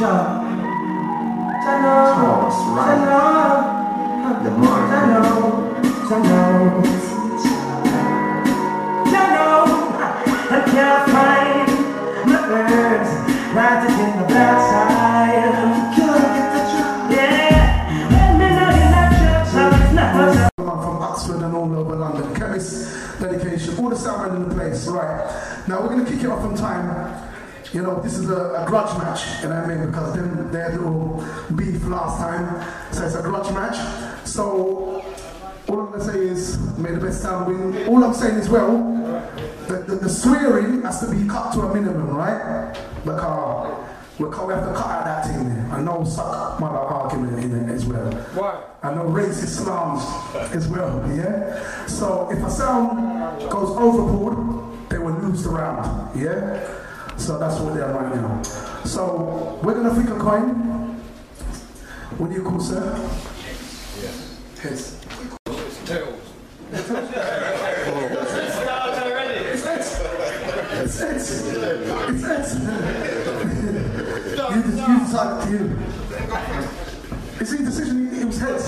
Thomas, right? The mark. I can't find my birds. Rising in the black side. Yeah. Let me know from Oxford and all over London. Chemist, dedication, all the sound in the place. Right. Now we're going to kick it off on time. You know, this is a, a grudge match, you know what I mean? Because them, they had a little beef last time. So it's a grudge match. So all I'm going to say is, may the best sound win. All I'm saying is, well, the, the, the swearing has to be cut to a minimum, right? Because we we have to cut out that thing there. I know suck mother argument in it as well. Why? I know racist slams as well, yeah? So if a sound goes overboard, they will lose the round, yeah? So that's what they are right now. So we're gonna flick a coin. What do you call, sir? Heads. Tails. It's heads. It's heads. you, just, you decide to you. It's your decision, it was heads.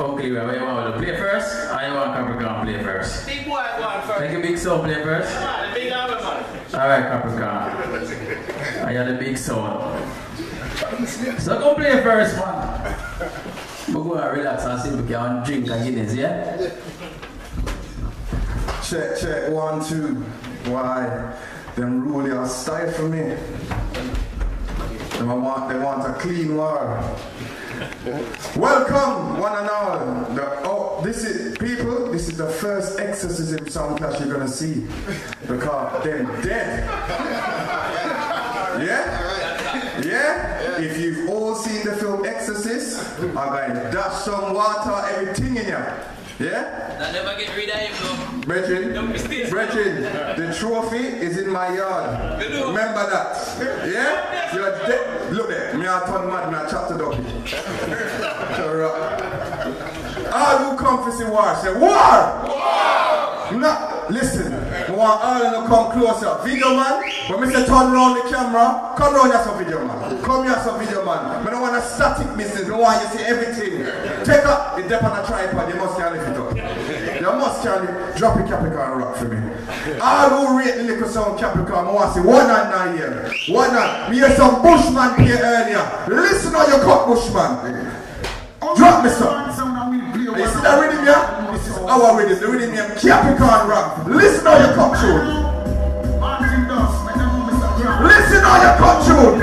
Oh, okay, where you want to play first? I want Capricorn play first. Big boy one first. Make a big sound play first. Man, the big album man. Alright, Capricorn. I got a big sound. So go play first, man. But go and relax and see if we can drink and Guinness, yeah? Check, check, one, two. Why? Them rule your style for me. Them want, they want a clean war. Welcome, one and all. The, oh, this is people. This is the first exorcism sound clash you're gonna see because they're dead. Yeah, yeah. If you've all seen the film Exorcist, I'm gonna dash some water, everything in you. Yeah. I never get rid of him though. Brethren, brethren, the trophy is in my yard. Remember that. Yeah? You're dead. Look there. Me I turn mad, me I chop up. Correct. All who come for see war, say war! No, listen. I want all of to come closer. Video man, when say turn round the camera, come round here some video man. Come here some video man. I don't want a static business. I want you to see everything. Take up the depth on a tripod. You must carry it up. You must carry drop a Capricorn rock for me. I who rate the little sound Capricorn, I want to see one and nine here. One and me hear some Bushman here earlier. Listen how your cut Bushman. Drop me some. You see that rhythm here? This is our rhythm, the rhythm here, Capricorn rock. Listen how you cut tune. Listen how you cut tune.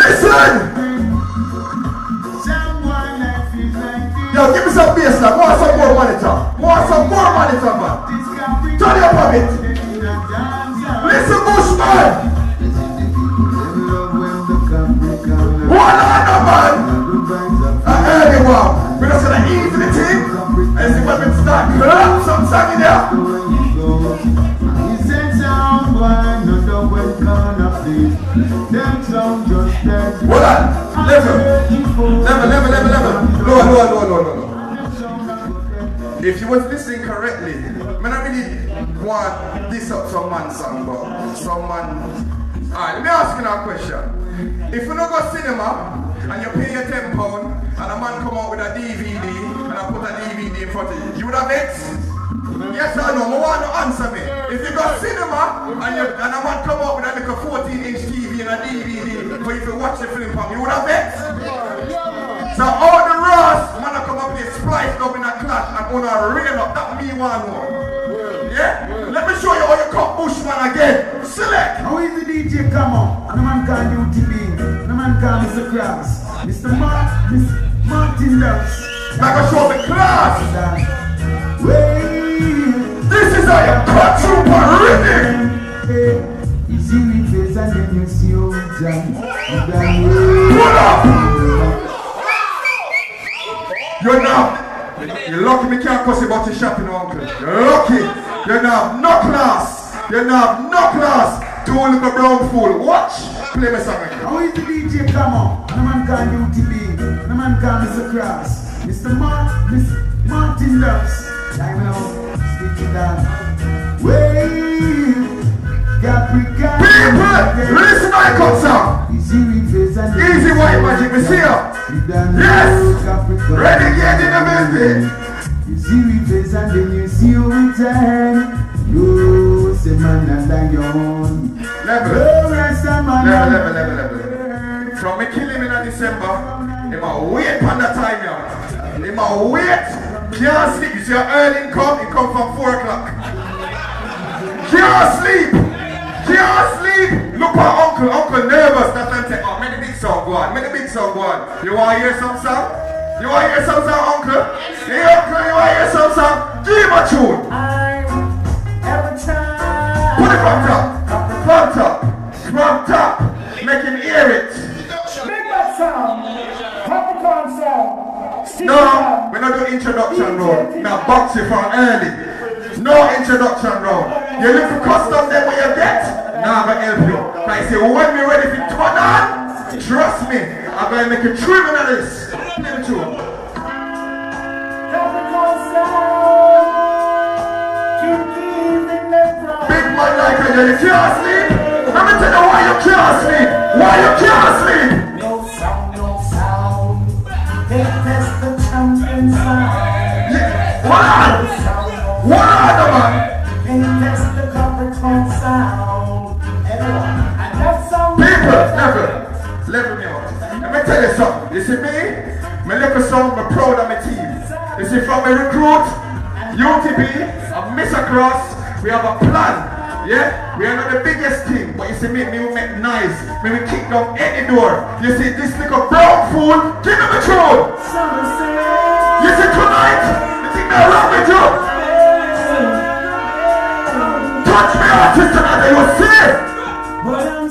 Listen! Yo, give me some bass now. More some more monitor. More some more monitor, man. Turn a bit. Listen, Bushman. You wow. We're just gonna ease the thing. And see when we start clap some song in there. Hold on. Level. Level, level, level, level. Lower, lower, lower, lower, lower. If you was listening correctly, man, I really want this up some man song, but some man. Alright, let me ask you now a question. If you don't go cinema and you pay your 10 pound and a man come out with a DVD and I put a DVD in front of you, you would have vexed? Yes or no? I want to answer me. If you go cinema and, you, and a man come out with a little 14 inch TV and a DVD for you to watch the film from, you would have vexed? So all the Ross, man, I come up here spliced up in a clash and gonna rain up. That me one more. Yeah? Me show you how you cut Bushman again. Select. How is the DJ come on? The man called UTB. And the man called Mr. Krabs. Mr. Mark, Mr. Martin Dux. Now go show the class. Wait. This is how you cut through for rhythm. Hey, you see me face and then you see old John. And then Pull up. You're now. You're lucky me can't cuss about your shopping, uncle. You're lucky. You're now no class. You're now no class. Two little brown fool. Watch. Play me song again. How is the DJ come on? And man called UTB. And the man called Mr. Krabs. Mr. Mark, Mr. Martin Dux. Time stick it down. Wave, Capricorn. People, listen comes out. Easy Easy white magic, we see ya. Yes. Renegade in the building. You see reface and then you see you return. No, say man and then your own. Level. No, rest a man Level, and- level, level, level. From me kill him in December, he might wait on the time yeah. He might wait. Can't sleep. You see how early come? it come from 4 o'clock. Can't sleep. Can't sleep. Look at uncle. Uncle nervous. That's why I'm saying, oh, make the big song go on. Make the big song go on. You want to hear some song? You want to hear some song, uncle? Hey, uncle, you want to hear some song? Give him a tune. Put it from top. From top. From top. Make him hear it. Big that sound. Capricorn sound. It No, down. we not do introduction round. Now box you from early. No introduction round. You look for custom then when you get. Now I'm gonna help you. Like I say, when we ready for turn on, trust me, I'm gonna make a trim of this. Play the tune. Capricorn sound. Keep giving them pride. Big man like you, you can't sleep. Let me tell you why you can't sleep. Why you can't sleep. No sound, no sound. They test the champion sound. Yeah. What on? No sound, no What on, the man? They test the Capricorn sound. Everyone. And that sound. People, level, level me. Let me tell you something. You see me? My little son, I'm proud of my team. You see, from my recruit, UTB, and Miss Across, we have a plan. Yeah? We are not the biggest team, but you see me, me will make nice. Me will kick down any door. You see, this little brown fool, give him a say. You see, tonight, you think they're wrong with you? Touch me, artist, tonight, and you'll see.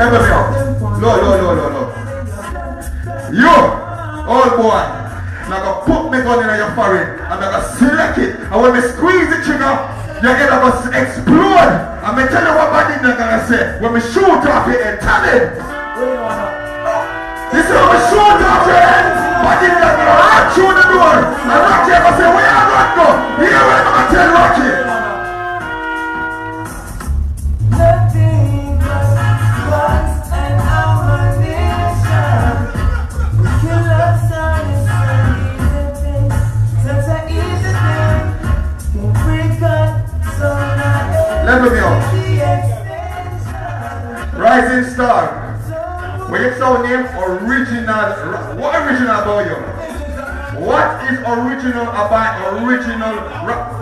Level me out. No, no, no, no, no. You, old boy, go put me gun in your forehead and I go select it. And when me squeeze the trigger, your head go explode. And me tell you what my nigga gonna say. When me shoot off your head, tell him. This is when me shoot off your head. My nigga gonna run through the door. And Rocky gonna say, where you run go? Here what I'm gonna tell Rocky.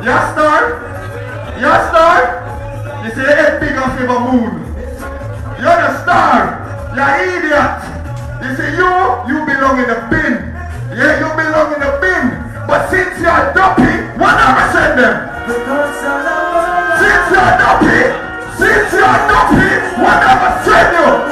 Ya star? Ya star? You see head big off of a moon. You're the star. You're an idiot. You see you, you belong in the bin. Yeah, you belong in the bin. But since you're dopey, what them? All I want Since you're dopey, since you're dopey, what never send you?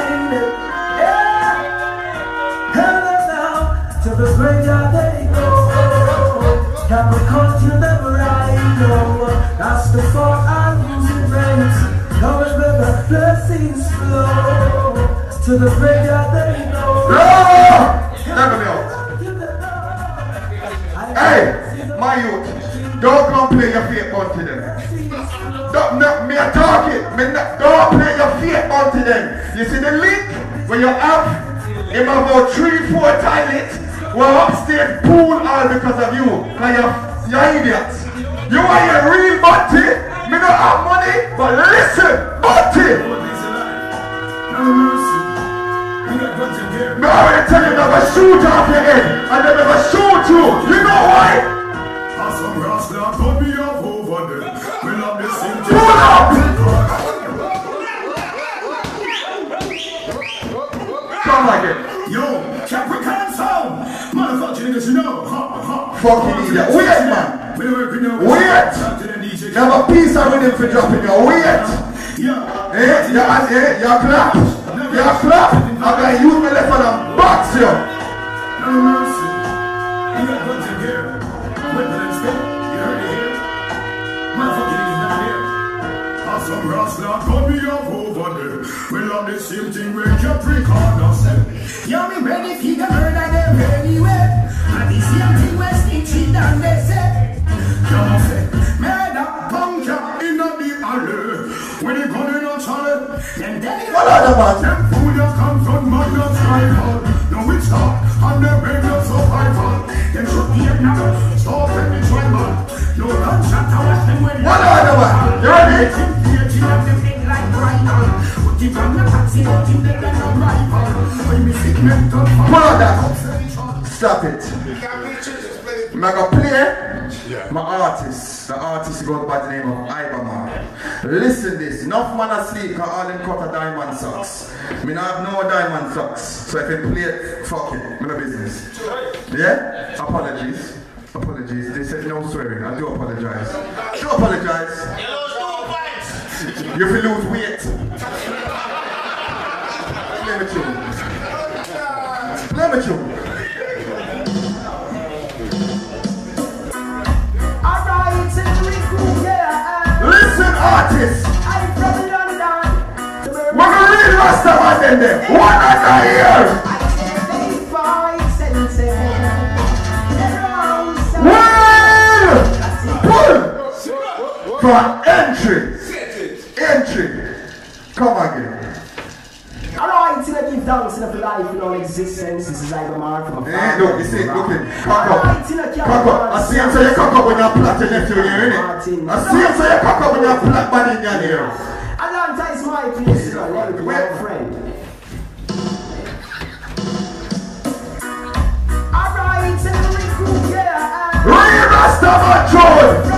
Blessings flow. To the graveyard they go. No! Me out. Hey, my youth, don't come play your fake unto them. Don't, no, me a talk it. Me not, don't play your fake unto them. You see the link when you're up, him about three, four toilets. Well, upstairs pool all because of you. Cause you're, you're idiots. You are your real butty. Me don't have money, but listen, butty. Me already tell you never shoot off your head. I never shoot you. You know why? Pull up! Come like it. Yo, Capricorn sound. Motherfucker, niggas, you know. Fucking idiot. Wait, man. We don't work with no- Wait. Shout to the DJ. You have a piece of rhythm for dropping your wait. Yeah. Eh? You, eh? You clap. Biafra, I got going to use my left hand box you. No mercy. You got guns in here. Wait for them still. You heard it here. Motherfucking niggas not here. Awesome Rasta, me up over there. We love the same thing with Capricorn ourselves. Yeah, me ready for the murder them anyway. And the same thing with Stitchy down they say. Come on, say, murder, punk, alle. When you come in on solid, then they are them fool you come from Magnus rival. The witch dog and the radio survival. Them should be another stop and be tremble. No run shut out and when you are the one. You're the team, the team of the big like Brian. Put him on the taxi, put him there and arrival. I'm a sick mental. Mother! Stop it. I'm gonna play my artist. The artist goes by the name of Iberman. Listen this. Enough man asleep can all them cut a diamond socks. Me not have no diamond socks. So if you play it, fuck it. Me no business. Yeah? Apologies. Apologies. They said no swearing. I do apologize. Do apologize. You lose two points. You will lose weight. Play with you. Play with you. artist. When you read Rastaman in there, what are they here? Well, pull for entry. Entry. Come again. Alright, to give thanks to the life in all existence. This is Ivan Mark from a Eh, look, you see, look him. Cock up. Alright, to the Cock up. I see him say you cock up when you're plot your nephew here, innit? I see him say you cock up when you're plot man in your ear. Atlanta is my place, my friend. Alright, to the recruit, yeah. Read Rastaman Joe.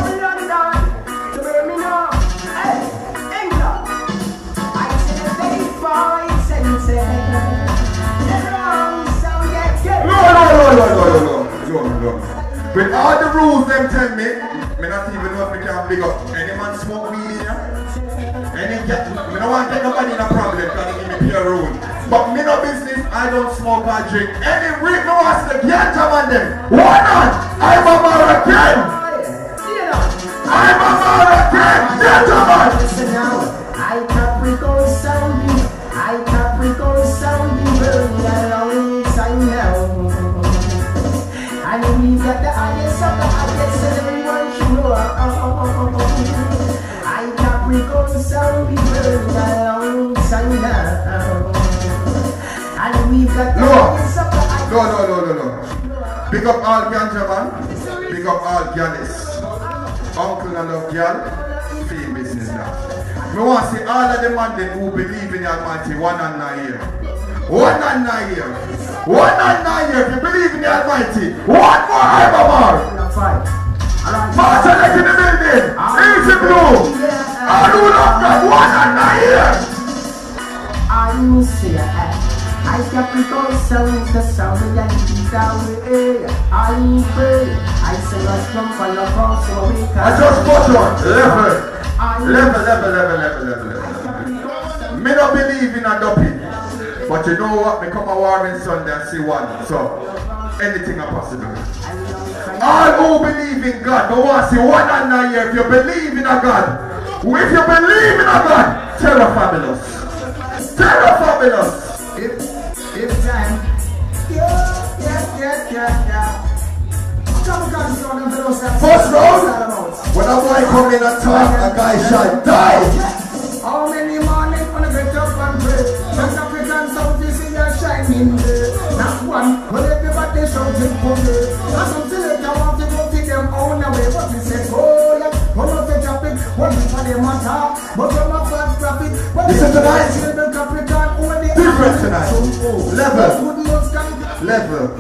With all the rules them tell me, me not even know if me can big up. Any man smoke weed in here? Any get, me don't want to take nobody in a problem because give me pure rule. But me no business, I don't smoke or drink. Any read no ask the ganja man them. Why not? I'm a American. I'm a American. Gentleman. Capricorn sounding, burning alongside now. And we got No. highest of the highest. No, no, no, no, no. Big up all ganja man. Big up all gyalis. Uncle and love gyal. Feel business now. Me want to see all of the man them who believe in the Almighty one and nine year. One and nine year. One and nine year. If you believe in the Almighty, one more ever more. Alright. In the building. Easy blue. I do not. I. I. I pray, I. I just got one, level. Level, level, level, level, level. Me don't believe in a adopting. But you know what? Become a warning Sunday and see one. So, anything are possible. All who believe in God, but once you one and a year, if you believe in a God, if you believe in a God, terror fabulous. Terror fabulous. If, if time. Yeah, yeah, yeah, yeah, First round, when a boy come in and talk, a guy shall die. How many morning when I get up and pray? West African South is in your shining day. Not one, but everybody shouting for me. Them on top, but I'm not fast profit. Listen tonight. Capricorn, only Different tonight. Level. Good news can level.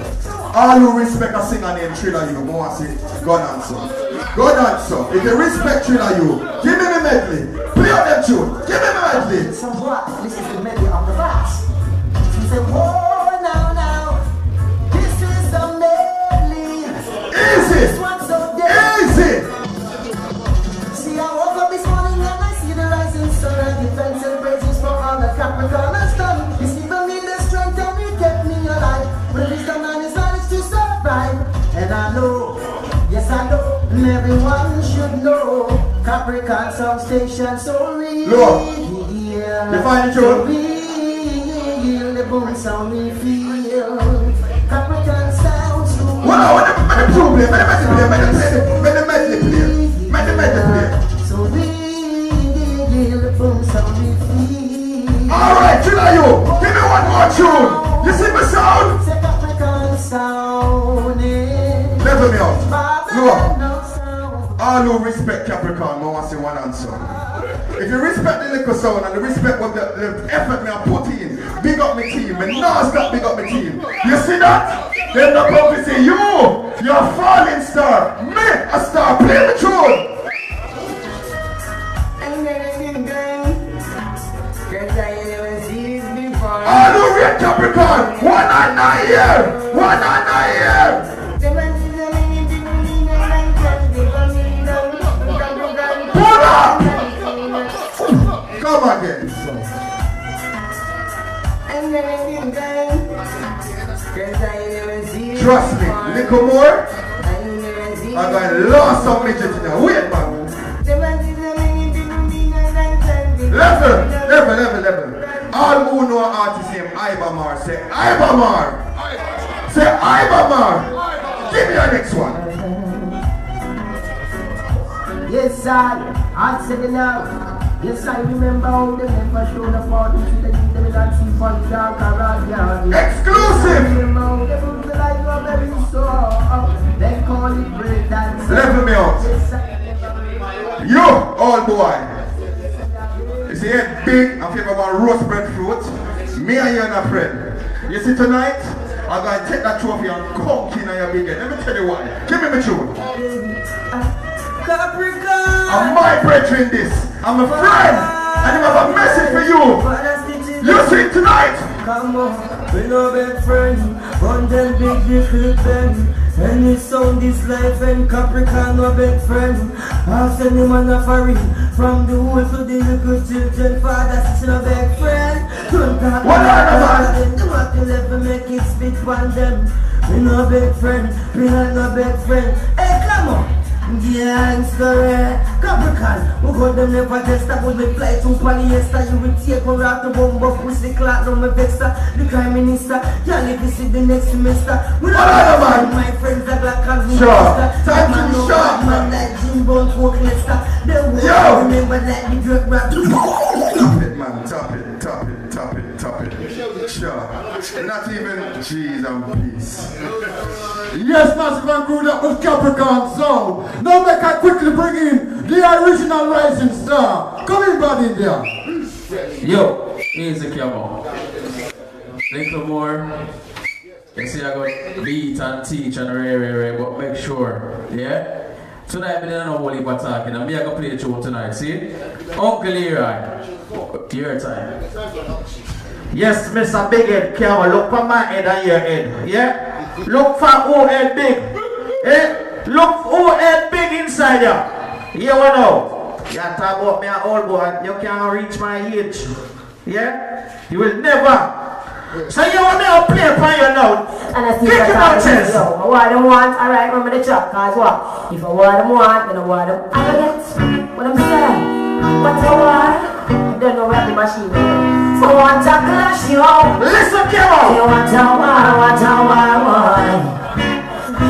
All who respect a singer named Thriller U, more want say, God answer. God answer. If you respect Thriller U, give me the medley. Play on them tune. Give me the medley. Some what? This is the medley of the verse. She said, Capricorn Sound Station so real. Look. Yeah. You find the tune? real. boom sound we feel. Capricorn sound so Wow, what the the two play? The medley play? The play? The medley play? The medley play? So we feel the boom sound we feel. Alright, Trilla you, give me one more tune. You see my sound? Say Capricorn sound. Level me out. Look. All who respect Capricorn, I want to say one answer. If you respect the liquor sound and you respect what the, the effort me I put in, big up my team, and now stop big up my team. You see that? Then the not to say you, you're a falling star, me, a star, play the tune. I who rate Capricorn, one and nine here, one and nine here. Trust me, little more, I got lost some midget in there. Wait, man. Level, level, level, level. All who know artist name Ibamar, say Ibamar. Say Ibamar. Give me your next one. Yes, I, I said it now. Yes, I remember how they never showed up all the shit they did them in that for the dark around yard. Exclusive. Level me out. You, old boy. You see it big and favor one roast breadfruit. Me and you and a friend. You see tonight, I'm gonna take that trophy and conk in your big head. Let me tell you why. Give me my tune. Capricorn. I'm my brethren this. I'm a friend. And I have a message for you. You see tonight. Come on, we no best friend. Run them big little them. Any sound is life and Capricorn no best friend. I'll send him on a foreign. From the wood to the little children, father, sister, no best friend. Don't talk What about them. Them have to never make it spit on them. We no best friend. We not no best friend. Hey, come on. Gangster, eh? Capricorn We got them never test up with me fly to polyester You will take her out the bomb up pussy clock on my vexer The prime minister, y'all if you see the next semester We don't Alright, have man. my friends are black and Sure. Time to Man, no sure. Man like Jim Bone, Coke Lester They won't Yo. remember like the drug rap Top it, man. Top it, top it, top it, top it. Sure. Not even cheese and peace. Yes, Massive and Crew, that was Capricorn Sound. Now make I quickly bring in the original rising star. Come in, buddy, there. Yo, easy camo. Little more. You see, I got beat and teach and ray, ray, ray, but make sure, yeah? Tonight, we don't know what you're talking, and me, I go play the tune tonight, see? Uncle Leroy, your time. Yes, Mr. Big Head Camera, look for my head and your head. Yeah? Look for who head big. Eh? Look who head big inside you. You will know. You talk about me an old boy, you can't reach my age. Yeah? You will never. So you want me to play upon you now? And I see Kick that him I out, chest. Yo, I want alright, remember the track, cause what? If I want them want, then I want them. I get what I'm saying. What I want, I want the machine. So I want to clash you. Listen, Camera. You want to want, want to want, want.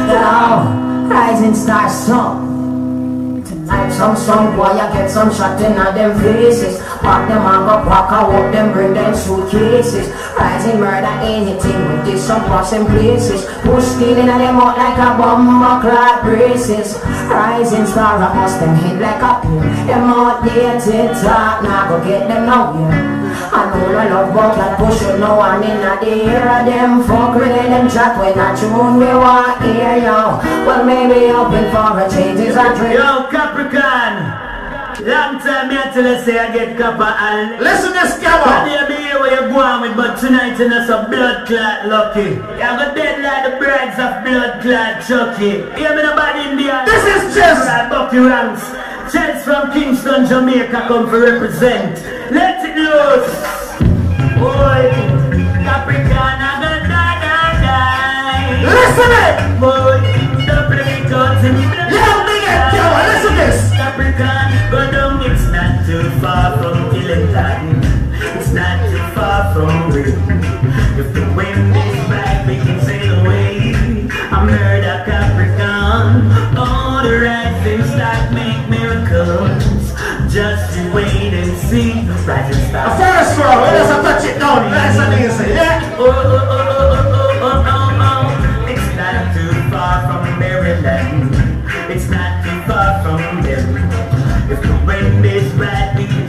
Yo, rising star song. Tonight some some boy I get some shot in them faces Pack them and go pack out them bring them suitcases Rising murder anything with this some passing places. Push stealing at them out like a bomber clad braces. Rising star I bust them hit like a pin. Them outdated talk now go get them nowhere I know I love but that push you no one in the ear them. Fuck with them chat when I tune we want hear yo. Well maybe open for a change is a dream. Yo, Capricorn. Long time me I tell you say I get copper and Listen this Camera. be here where you go on with, but tonight you know some blood clot lucky. You got dead like the brides of blood clot Chucky. Hear me nobody in the This is Chess. Right, Bucky Ranks. Chess from Kingston, Jamaica come to represent. Let it loose. Boy, Capricorn, I gonna die, die, die. Listen it. Boy, don't play me. feeling like it's not too far from real. If the wind is back, we can sail away. I'm nerd, I Capricorn. All the right things that make miracles. Just you wait and see. Rising star. First row, let I touch it down. That's what they say, yeah? Oh, oh, oh, oh, oh, oh, oh oh oh. It's not too far from Maryland. It's not too far from there. If the wind is right, we can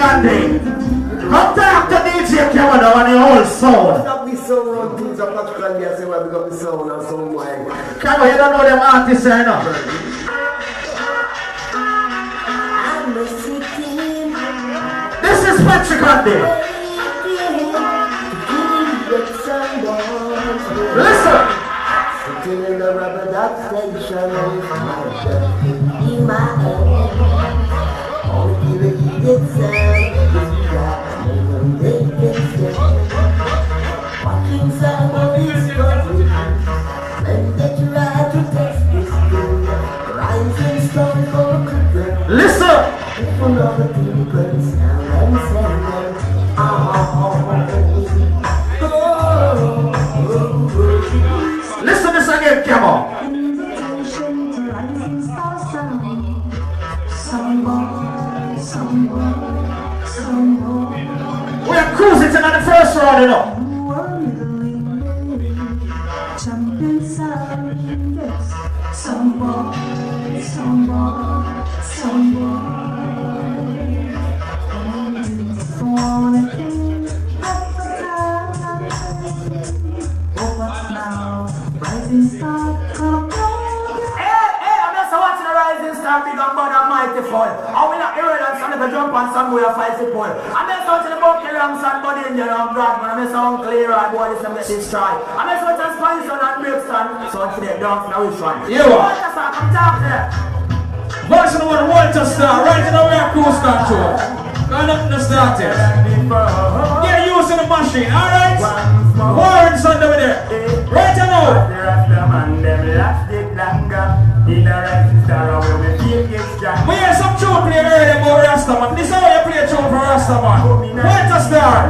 Gandhi. Come talk to DJ on the wine. Come on, you don't know them artists, you know. This is Patrick Andy. Listen. In the rubber duck station with my duck in my head. Only give it somebody's country. Brixton, so there, don't know which one. You are. What the fuck, come talk there. Voice of the one Walter Star, right in the way of cruise control. Got nothing to start it. Get used to the machine, alright? Son over there. Right now. The Rasta man, them elastic longer. In a rising star, where we hear some tune play earlier about Rastaman. This is how you play tune for Rastaman. Walter Star. Them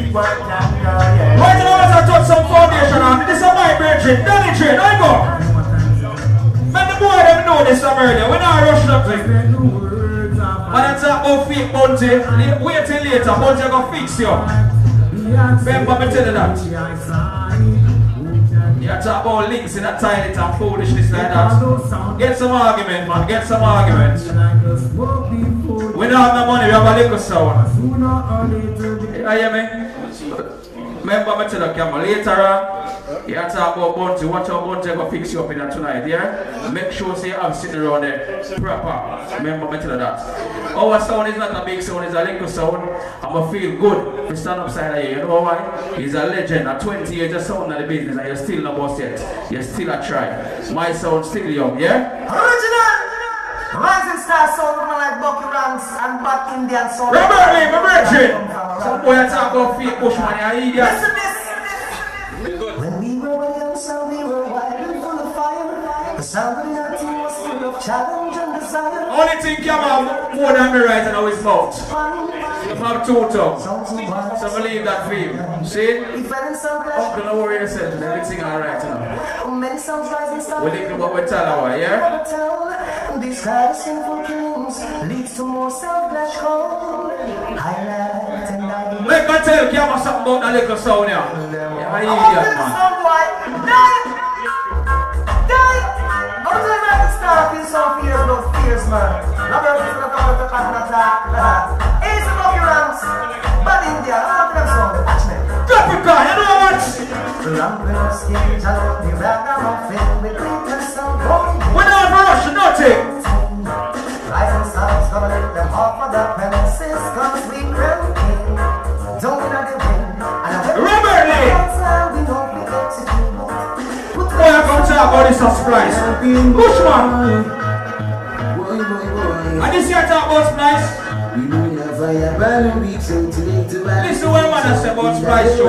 tanker. Yeah. Right now, I touch some foundation on this is my brethren, Danny Train, I go. Man, the boy them know this earlier. We're not rushing up to it. When I talk about li- wait till later, bounty gonna fix you. Remember me tell you that. You talk about links in that toilet and foolishness like that. Get some argument, man. Get some argument. We don't have no money, we have a little sound. You hear me? Remember me tell you, camera, later on, you talk about Bounty, watch how Bounty go fix you up in there tonight, yeah? Make sure say I'm sitting around there proper. Remember me tell that. Our sound is not a big sound, it's a little sound. I'ma feel good to stand upside of you, you know why? He's a legend, at 20 years of sound in the business and you're still not boss yet. You're still a try. My sound still young, yeah? Original! Rising star sound woman like Bucky Ranks and Bad Indian sound. Remember me, my brethren. Some boy talk about fake bushman, you idiot. Listen this. When we were young, so we were wild and full of Only thing come out more than me right now is mouth. You have two tongues. So believe that for you. See? Uncle, don't worry yourself. Everything alright now. Songs rising star. What we tell our, yeah? These kind of sinful to more and I tell you, something about that little sound. Yeah, I to man. Starting so fierce, no fierce, man. We're going to come to cut and attack. Easy up your ranks. But India, I want them sound. Watch me. Capricorn, you know what? Lumber skin, jello, the ragamuffin, with glitters so gold. We're not rush, nothing. Rising stars gonna let them off of the premises about this as Splice. Bushman. And this here talk about Splice. Listen what man say about Splice show.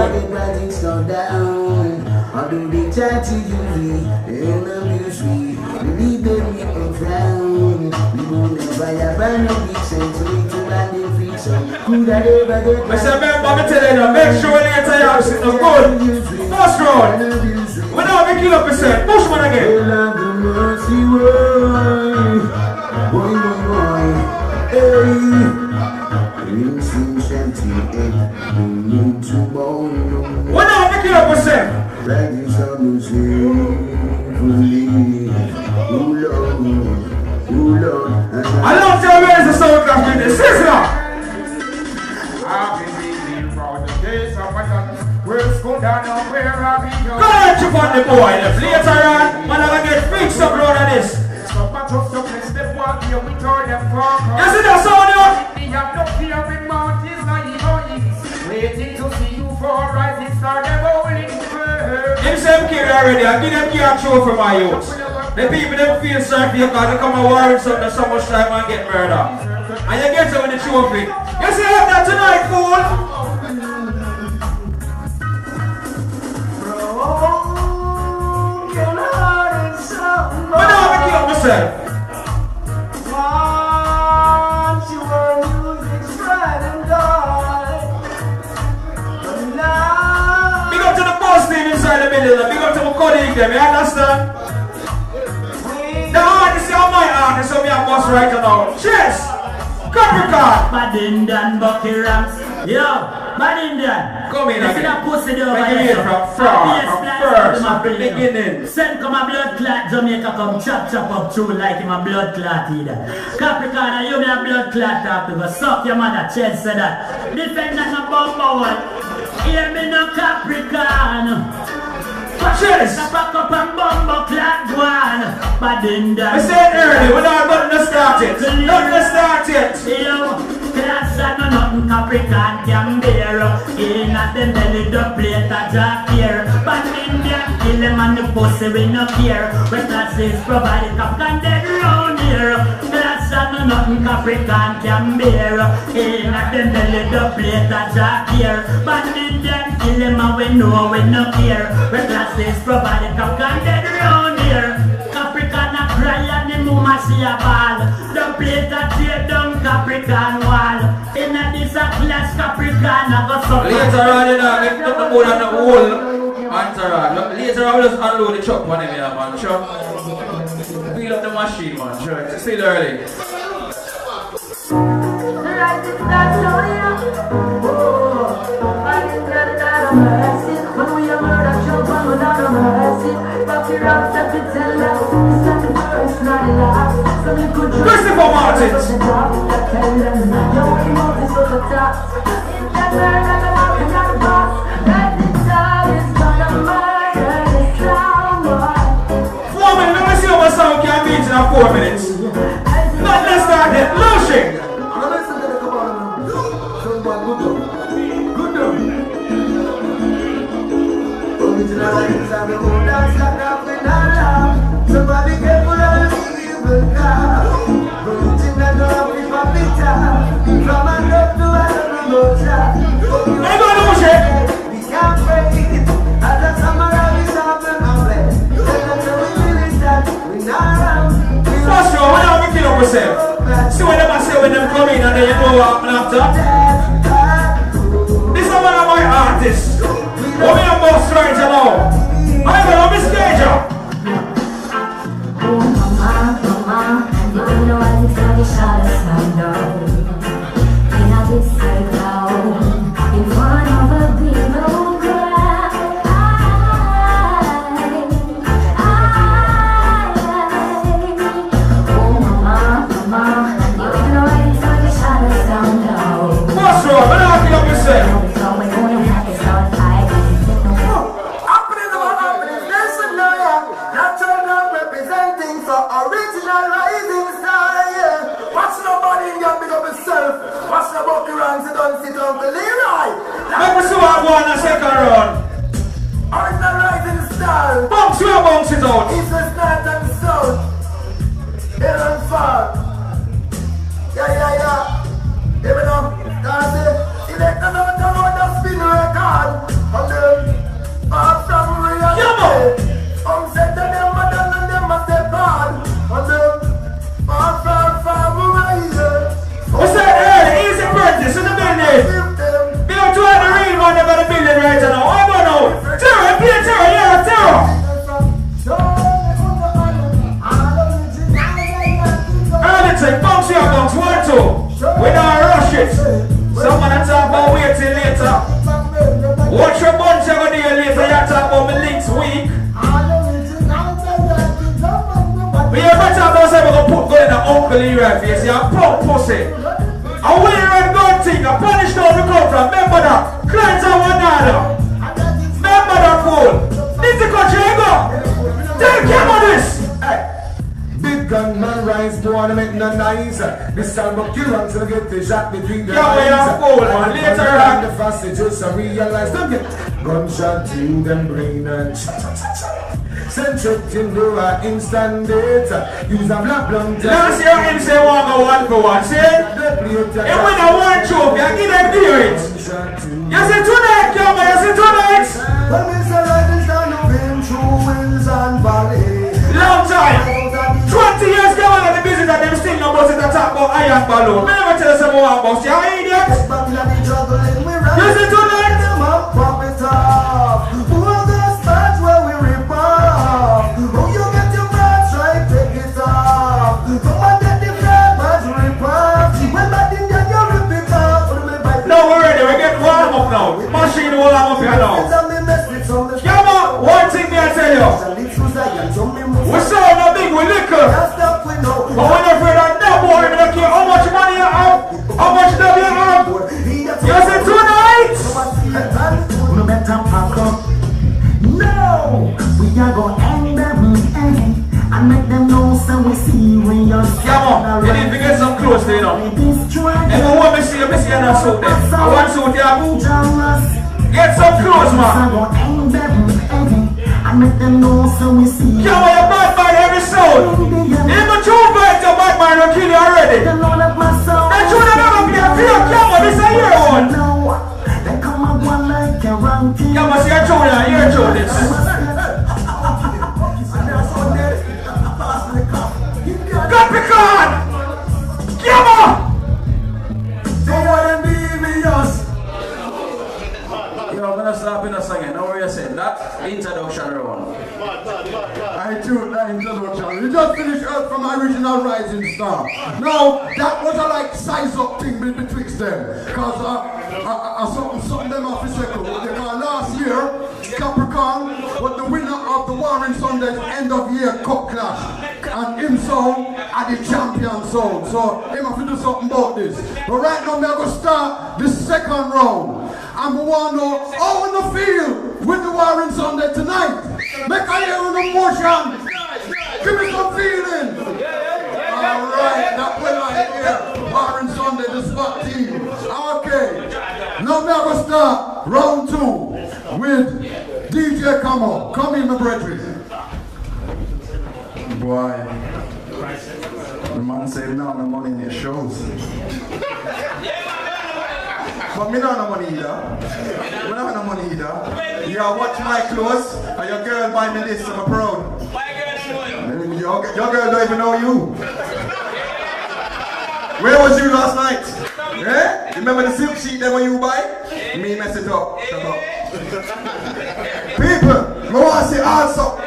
I've been big time to you, and abuse we. Believe them, you can frown. We will never have a no big sense to ever say, remember, me telling you, make sure later you have sitting good. First round. We now make kill up again. Hey. Rinsing shanty, egg. We bone. We kill up Lord. I love to raise the sound class with this. Sister. World's go down on where I've been Go and on the boy. If later on, man, I'm gonna get fixed up load of this. So much of the place they walk here, we told them fuck You see that sound here? We have no fear with mountains, not even Waiting to see you for a rising star, they're bowling Them same kid already, I give them key a trophy my youth. The people them feel sorry for you because they come and with something so much time and get murdered. And you get to with the trophy. You see that tonight, fool? Now Big up to the boss team inside the middle. Big up to my colleague you understand? The artist, you're my artist, so me a boss right now. Cheers! Capricorn! Bad Indian Bucky Ranks. Yo, Bad Indian. Come in You see that pussy there over there, from far, from first, from the beginning. Send come a blood clot Jamaica come chop chop up through like him a blood clot either. Capricorn, you me a blood clot to go suck your mother chest say that. Defend that no bumper one. Hear me no Capricorn. Cheers. Pack up and bumbo clot one. Bad Indian. I said early, we're not going to start it. Not to start it. Yo, and no nothing Capricorn can bear. In at the belly the plate a jack here But Indian kill them and the pussy we no care. When class is provided Capricorn dead round here. Class and no nothing Capricorn can bear. In at the belly the plate a jack here But Indian kill them and we know we no care. When class is provided Capricorn dead round here. Capricorn a cry and the mama see a ball. The plate a tear Capricorn wall In a this a class Capricorn a go Later on, you know, if than the whole entourage. Later on, we'll just unload the truck on yeah, man. Sure. Feel up the machine, man. Sure. It's still early. Right, it's not so young. Oh, I didn't get it out of mercy. When we are murder, jump on without no mercy. Bucky Ranks have to tell us. Christopher Martins. Four minutes, let me see how much sound can be in four minutes. See what them say when them come in and then you know what happen after. This is one of my artists. What me a boss right now. I'm gonna Gager. Oh mama, mama, you. don't know what it's gonna shut not go a second round. Not rising star. Bounce your bounce it out. It's a start and south. It and far. Yeah, yeah, yeah. Even though, that's it. It ain't no, no, no, no, no, record. Come on. Building right now. How about now? Terror, play your. We talk about waiting later. Watch your bunch of later, you talk about me links week. But you better about say we gonna put gun in the uncle Leroy face, you punk pussy. When you run gun thing, I punish down the come from. Remember that. Clients are one another. Remember that fool. This country you go. Tell him on this. Big gun man rise, go on and make no noise. This time of kill until get the shot between the Yeah, we are fool, man. Later on. the fast they just realize them get gunshot in them brain and cha cha cha cha. Send trick into a instant date. Use a black blunt. Last year him say one go one for one. See? And when I want trophy, I give them beer it. You see tonight, come you see tonight. When we say riding down the been through hills and valleys. Long time. 20 years come on, the business that them still know about it and talk about iron balloon. Me never tell you some more about you, idiot. You see tonight? Now. Machine up here now. Come on, one thing me I tell you. We saw no big, we little. But when you're afraid of that boy, you don't care how much money you have, how much W you have. You see tonight? No we are end them eh, and make them know so we see when you're Yeah, man. You need to get some clothes there, you know. And I want me see you, me see you not suit them. I want suit you. Get some clothes, man. And make them know so we see Yeah, man, you bad man every soul. Even two bites, your bad man will kill you already. The Lord of my soul. That you don't know me, I feel come on, this is your one. They come up one like a ranking. Yeah, see your tune, yeah, hear tune this. Capricorn! Come on! Yo, I'm gonna stop in a second. Now what you saying? That introduction round. I do that introduction. We just finished Earth from original Rising Star. Now, that was a like size up thing betwixt them. Because uh, I, I, something, something them off the circle. Because last year, Capricorn was the winner of the Warring Sundays end of year cup clash. And him so are the champion sound. So him have to do something about this. But right now, we're going to start the second round. And we want to know how in the field with the Warring Sunday tonight. Make I hear an emotion. Give me some feeling. Alright, that way right here. Warring Sunday, the spot team. Okay. Now we're going to start round two with DJ Camo. Come in, my brethren. Boy, the man said no, no money in his shows. But me not no money either. Me not no money either. You are watch my clothes and your girl buy me this, I'm proud. Your, your girl don't even know you. Where was you last night? Eh? You remember the silk sheet that when you buy? Me mess it up. Shut up. People, me want to say also,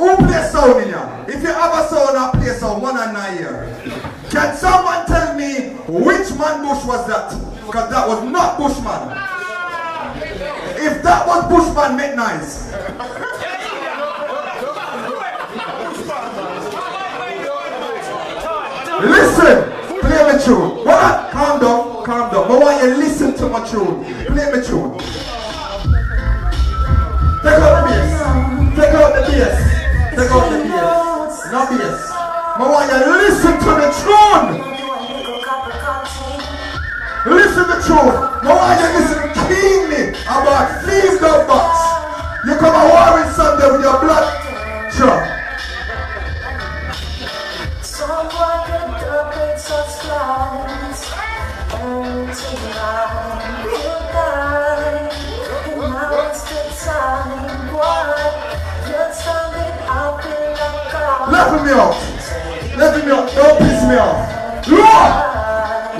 who play sound in here? If you have a sound and play sound, one and nine here. Can someone tell me which man Bush was that? Because that was not Bushman. If that was Bushman, make nice. Listen, play tune. What? Calm down, calm down. But why you listen to my tune? Play me tune. Take out the bass. Take out the bass. Take out the bass. No bass. But why you listen to the tune? Listen to the tune. But why you listen keenly about leave the box? You come a warring Sunday with your blood Laughing me off. Laughing me off. Don't piss me off. Lord!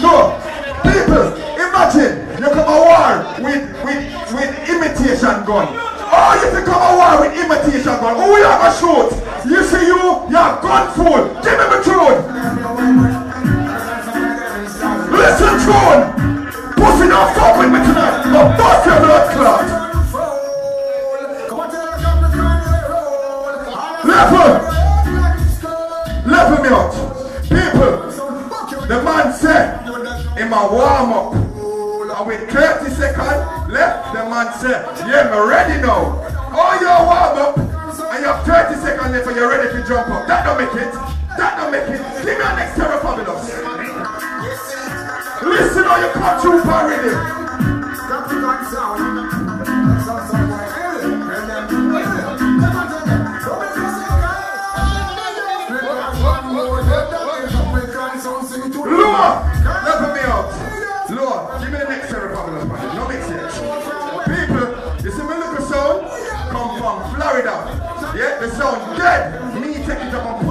No! People, imagine you come a war with, with, with imitation gun. Oh, you can come a war with imitation gun. Oh, you have a shoot. You see you, you have a gun fool. Give me the truth. Tune. Pussy don't fuck with me tonight. I'll bust your blood clot. Level! Level me out. People, the man said in my warm up, and with 30 seconds left, the man said, Yeah, me ready now. Oh, you're warm up, and you have 30 seconds left, and you're ready to jump up. That don't make it. That don't make it. Give me a next Terror Fabulous. Listen, how you come through parody. Lord, level me. Lord, give me the next. No make sense. People, sound? Come from Florida. Yeah, the sound dead. Me take it up it on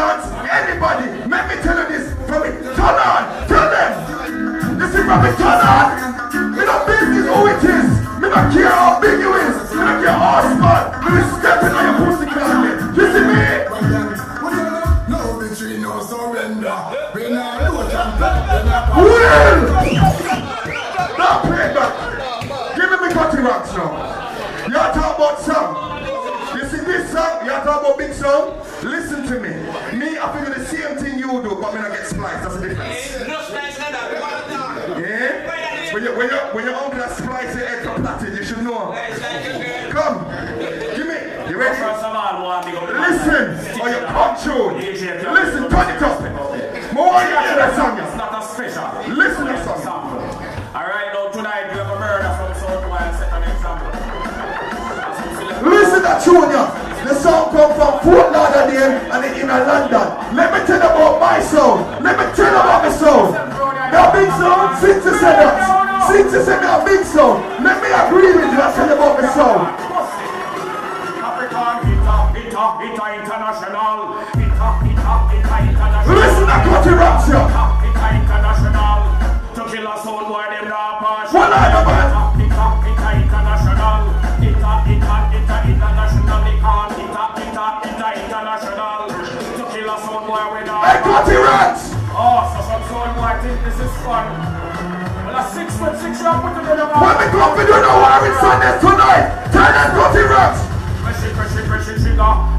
dance, anybody, let me tell you this, from it, turn on, tell them. You see, from it, turn on. Me not business who it is. Me not care but me not get spliced. That's the difference. Yeah? When you when you when your uncle has spliced your head for platted, you should know. Come. Give me. You ready? Listen, or you cut tune. Listen, turn it up. More you to that song. It's not a special. Listen to the. Alright, now tonight we have a murder from South Wild. Set an example. Listen to tune ya. The song come from Fort Lauderdale and it's in London. Since you said that. Big sound. Come to do no Warring Sundays tonight, tell them Raps. Pressure, pressure, pressure.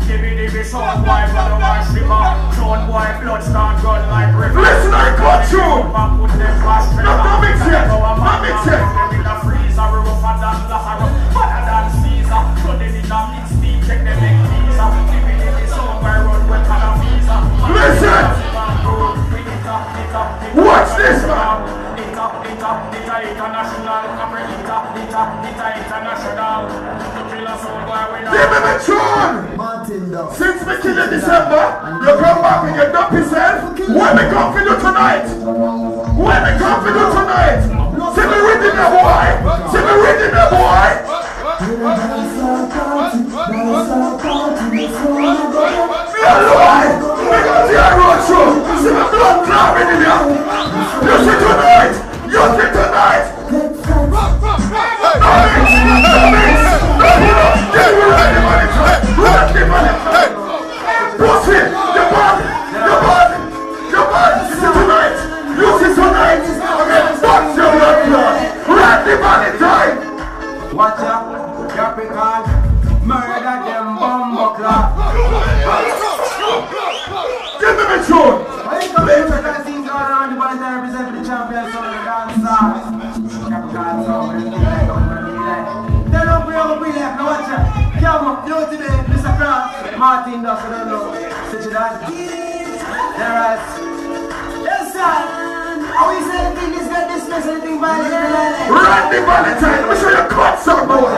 Give me the big sound boy, blood of my shiver. Sound boy, blood start run like river. Listen, I cut tune. See me blood clogging in here. Happy Valentine. Let me show you some concert, boy.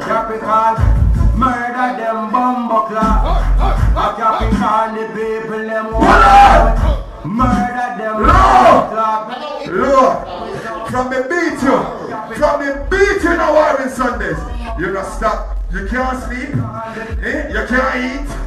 Capital murder them bumbleclaw. A Capricorn, the people them Murder them bumbleclaw. Lord, from the beat you, from the beat you know On Sundays. You not stop, you can't sleep, eh? you can't eat.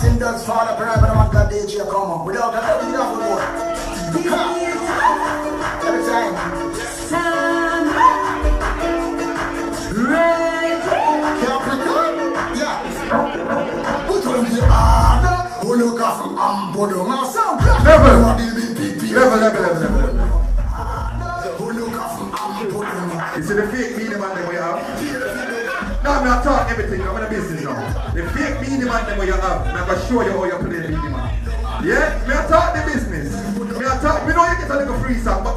Martin does father bribe and I'm got DJ come on. We don't got to do Every time. Sun. Yeah. Put on the order. Who look out from Ambodo? Now sound black. Level. Level, level, level, level. Who look out from Ambodo? You see the fake meaning man that we have? Now I'm not talking everything. I'm them where you have. And I can show you how you play with the man. Yeah? Me I talk the business. Me I talk, know you get a little free sack, but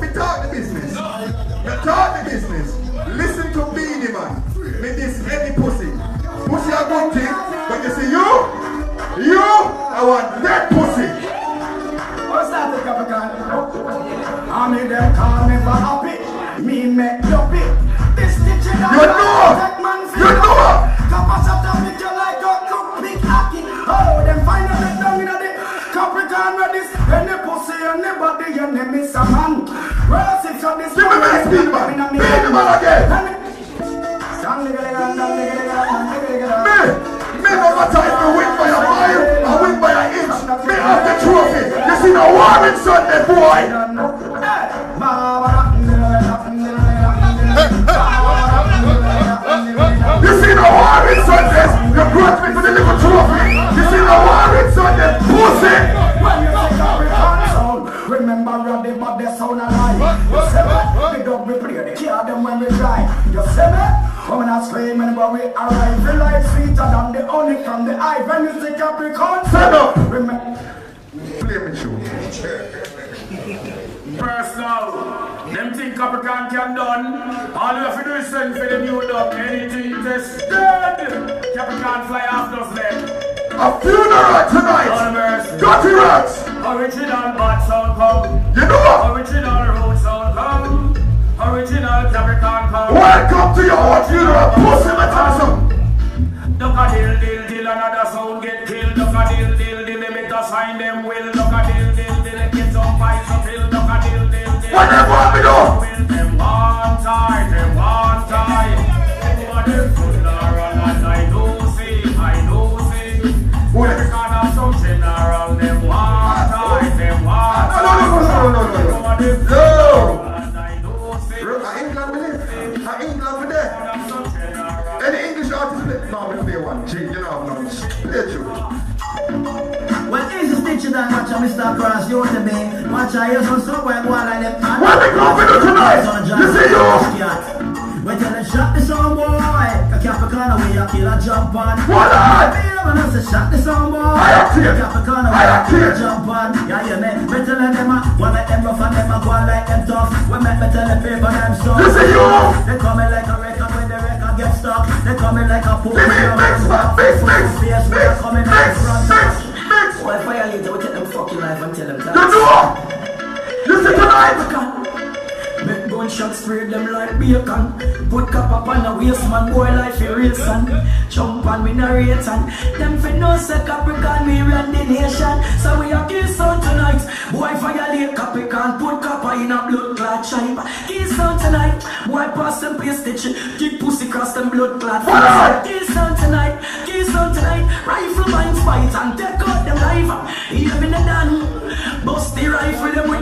Hear some somewhere on like them. What we do tonight? You see you? We tell them shot the song boy. A Capricorn away, a killer jump on. What on? Me and I say shot the song boy. I here. Capricorn away, a killer jump on. Yeah, yeah, man. We tell them a, one like them rough and them a go like them tough. We make me tell them paper them stuff. You see you? They coming like a record when the record get stuck. They coming like a pool. Mix, mix, mix, mix, Face, we are coming like mix, front. mix, mix. Well, violate, we take them fucking life and tell them that. You know? Tonight? Make gunshot spray them like bacon. Put cap up on the waist man boy life a and Jump on we narrate and Them fi know say Capricorn we run the nation. So we a kiss out tonight. Boy violate Capricorn Put copper in a blood clot tribe Kiss on tonight. Boy pass them paste stitch Keep pussy cross them blood clot. Kiss on tonight. Kiss on tonight. Rifle minds fight and take out them life Even the done Bust the rifle them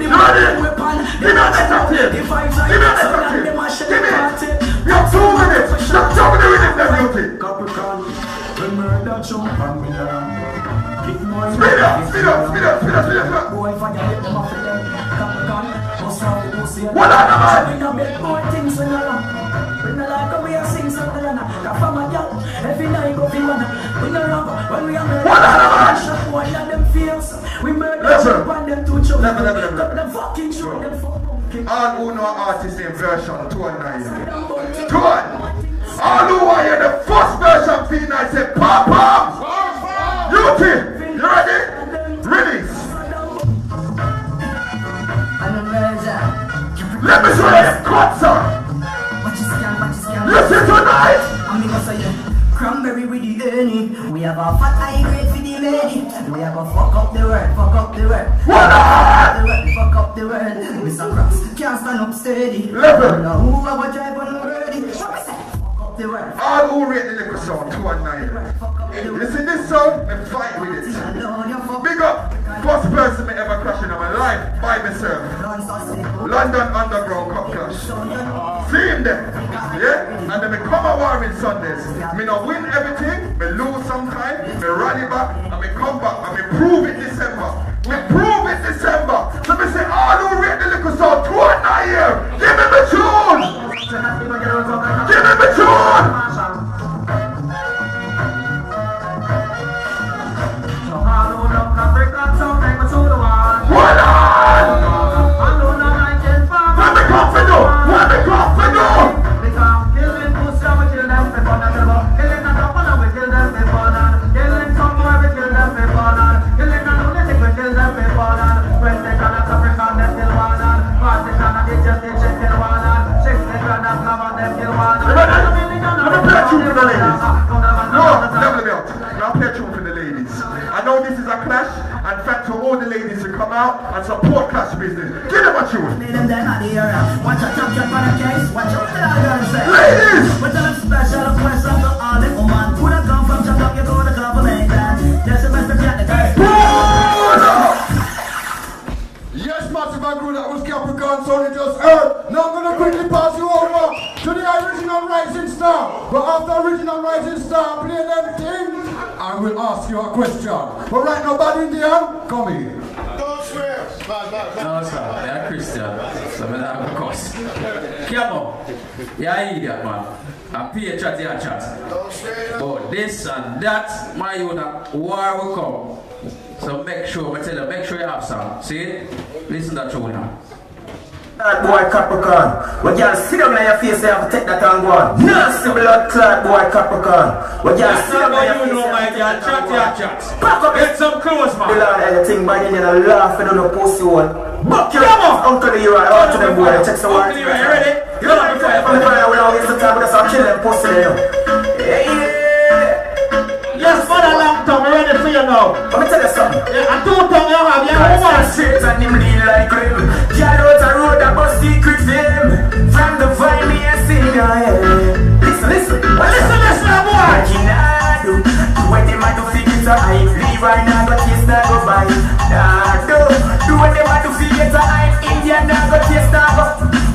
the Give me a detective. The vibes are Give me so. You have two minutes. Talking to me with them beauty. Capricorn, when murder jump and we learn. Speed up, speed up, speed up, speed up, speed up. Boy, if I get them off of them, Capricorn, bust off the pussy. What on, man? We no make more things when you run. We no like how we a sing something and a from a girl. Every night go feel one. We no run when we a murder. What on, man? Shot one of them feels. We murder Listen. jump and them two choke. Level, level, level, level. Them fucking shoot them fuck. All who know artist name version 219. Two one. All who want hear the first version feel nice say pop pop. Beauty. You ready? Release. Let me show you the cut, sir. You see tonight? Cranberry with the Annie. We have a fat high grade for the We have a fuck up the world, fuck up the world. Fuck up the world, fuck up the world. Mr. Cross can't stand up steady. Level. Now who I go drive on the ready? What me say? Fuck up the world. All who rate the liquor sound 219. Fuck up the You world. see this song? Me fight with it. I know you fuck Big up. First person me ever crash life by myself. London Underground Cup Clash. See him there. Yeah? And then me come a war in Sundays. Me not win everything, me lose sometime, me rally back, and me come back, and me prove it December. Me prove it December. So me say, oh, all who rate the liquor sound, two and nine. Give me the tune. Give me the tune. Come out and support Clash Business. Give them a tune. Them down at the area. Uh, watch out, top check on the case. Watch out, what the girl say. Ladies! But them special request of the all the woman. Who da come from Jamaica, you go to come from England. There's a best of the guys. Yes, massive and that was Capricorn Son you just heard. Now I'm gonna quickly pass you over to the original Rising Star. But after original Rising Star play them thing, I will ask you a question. But right now, bad Indian, come here. Don't swear. Bad, bad, bad. No, sir. They are Christian. So I'm not going to Come. Yeah, idiot, man. I pay chat, yeah, chat. But this and that, my unit, uh, war will come. So make sure, I tell you, make sure you have some. See? Listen to that tune now. That boy Capricorn. When y'all sit down on your face, you have to take that and go on. Nasty blood clot boy Capricorn. When y'all That's sit down on your you face, know, my to girl. Chat your on. Back up Get some clothes, The man. Lord anything by then you laugh and don't pussy one. Buck your Come on. Uncle Leroy, out to them boy, check some Uncle Leroy, you ready? You don't have to fight from the fire when I waste the time, but that's how kill them pussy there. Yeah, yeah. Yes, for the long tongue, we're ready for you now. Let me tell you something. Yeah, and two tongue you have, you have One straight and him lean like. Girl out a a hype. Leroy nah go taste nah go buy. Nah do. Do what them a do fi get a hype. Indian nah go taste nah go.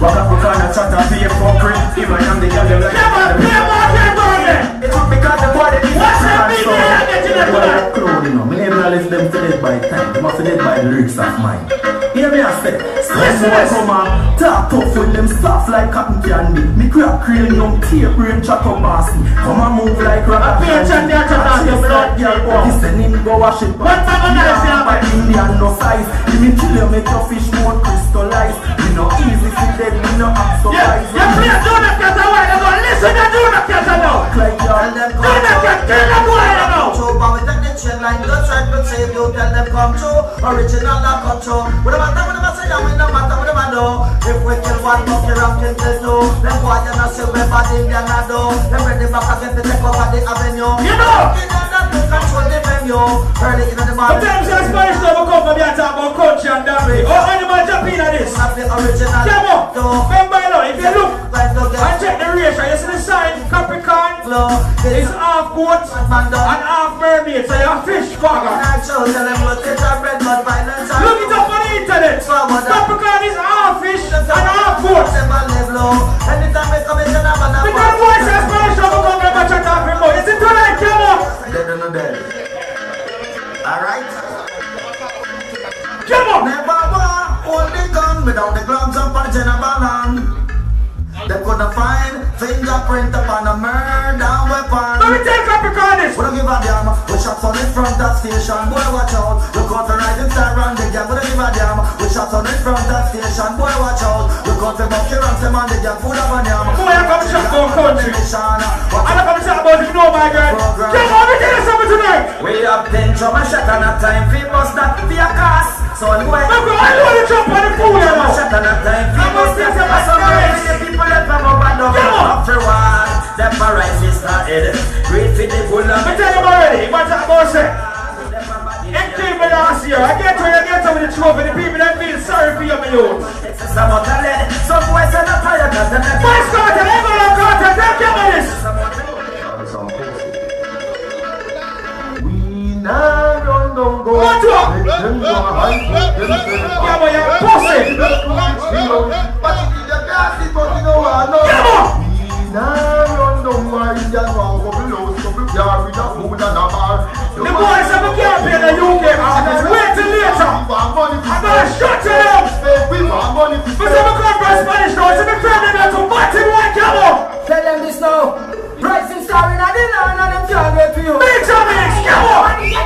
Walk up corner chat and be a fuckery. And them the girl them like. Come on, come on, come on, man. It took because the them is What's that mean? They are getting it tonight. clown, you know. Me never listen them to dead by time. Have to dead by lyrics of mine. Hear me I say. Some Listen, boy listen. come and talk tough with them soft like cotton candy. Me crack grab cranium, tape brain, chat up bossy. Come and move like rock. I pay attention to chat out your blood, girl. people. Listen him go wash it. What time of night is it, But Indian no size. Give me kill you, make your fish more crystallized. Me no easy for dead, me no act so Yeah, wise. yeah, please do not get away. They're going to listen to do not get away. Like y'all. Do not get kill them boy, you know. True, but we take the chain line, the threat will save you, tell them come true. Original not come true. What about and no matter do. If we kill one, fuck your rock, kill the two. Them boy, you know, say we bad in the do. Them ready to take over the avenue. You know. You know venue. Early in the morning. Sometimes you're Spanish now, we come from here talk about country and dairy. Oh, animal jump in at this. Have the original. Come on. Remember now, if you look Right, and check the ratio, you see the sign, Capricorn Flow. is half goat and half mermaid, so you're a fish fogger. Natural, tell them what it are, red blood, violence. and- Look it up on the internet. Capricorn is half fish and half goat. Never live low. Anytime we come in, you never know. The girl voice is Spanish now, we come from here talk about. Is it tonight? Come on. Alright? Come on. Never war, hold the gun without the gloves up on Jennifer Land. They couldn't find fingerprint upon a murder weapon. Let me tell Capricorn this. We don't give a damn. We shots on in front of station. Boy, watch out. Look out for rising star and the gang. We don't give a damn. We shots on in front of station. Boy, watch out. Look out for Bucky Ranks and the gang. Food of a yam. Boy, I come shot for country. I don't come talk about you know my girl. On, let me tell you something tonight. We have ten drum and shot and a time fi bust that fi a cast. So boy, Look, I know the jump on the fool, you drum and shot and a time I must bust get that some Some experience. of the people left from over the Come on. After one, them for rise is started. Great fi the full of I tell you already, what about say. Came me last year. I get you get over the trophy, the people that feel sorry for you, my youth. Some of the lead, some boys on the fire cause them left Boys Carter, they go to Carter, tell them about this. We now run down go. What you want? Let them go high, let them say the Yeah, but you're pussy. But you need a gas, it but you know I know. Come on. We now run down my Indian one, couple loads, couple car with a food and a bar. The boys have a can't pay the UK artists. Wait till later. We want money to I'm gonna shut you down. spend. We want money to But some come from Spanish now, so the friend them to body boy, come on. Tell them this now. Rising star in the land and them can't get to you. Big Jamix, come on.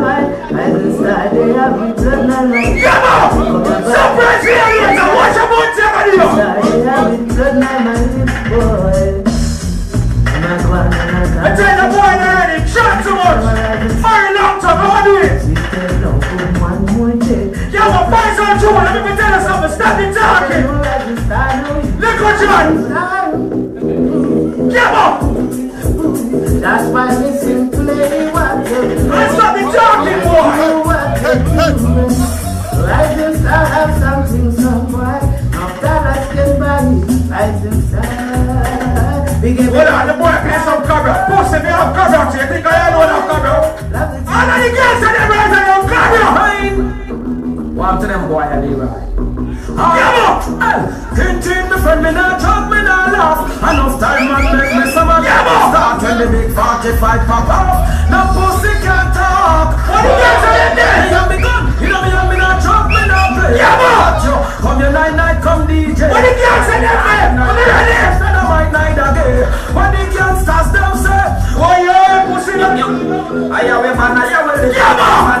Surprise here later. Watch your mouth, blood. I tell the boy already, shot too much. Very long time, how do it? Yeah, but boys on two, let me tell you something, stop it talking. Look what you Come on. That's why we simply want to Let's stop the talking, boy. I have something somewhere I can some cabra. Pussy me up cabra. You think I know that cabra? All of the girls and the boys are on cabra. Well, to them boy, I leave right. Come on! Tintin, the friend, me not talk, me not laugh. Enough time, man, make me some of them start. When me make 45 pop off, no pussy can talk. What do you guys are in there? Nyama! Come your night night, come DJ. What the girls them, man? Come the girls them say? Oh yeah, pussy them. I am a man, I am a man. Nyama!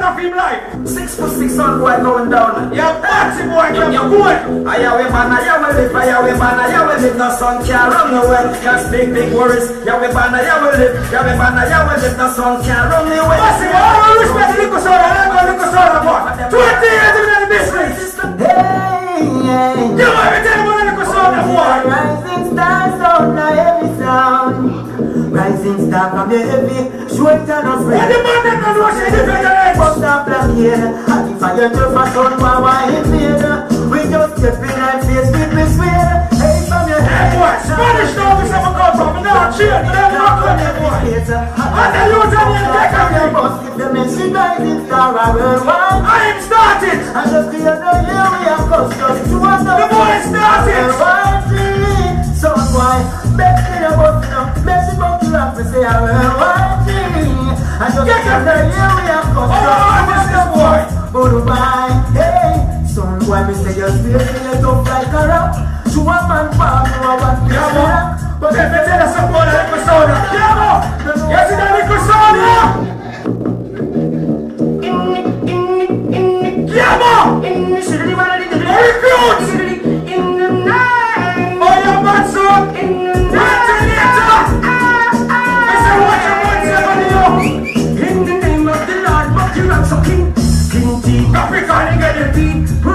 flat of him life. Six foot six on boy going down. You're boxy boy, Yup, you're yup. good. Ayawe bana, yawe live, ayawe bana, yawe live. No sun can't run away. Cause big, big worries. Yawe bana, yawe live. Yawe bana, yawe live. No sun can't run away. Bossy boy, I will respect the liquor soda, I go liquor soda boy. 20 years in the business. You want me to tell you about the liquor soda? Rising stars on every sound. Rising star from the heavy, and afraid. What the man know say the better Bust up black here, and if I get on my wine here, we just step in and face with me swear. Hey, from your Hey head, boy, Spanish now say we come from, not cheer, them not come here boy. And the youth and the take of them. If the message rising star are worldwide, I am started. and just the other year we have cost just two and The boy started. So why, best in the book, best in the book, you have to say I will watch And just Get the your other year we have cost Oh, why, hey, son boy, me say you're still in tough like a rock. To a man you are what you Yeah, are. man. Let me tell you something about the liquor soda. Yeah, man. You see the liquor soda? Yeah, man. Recruits.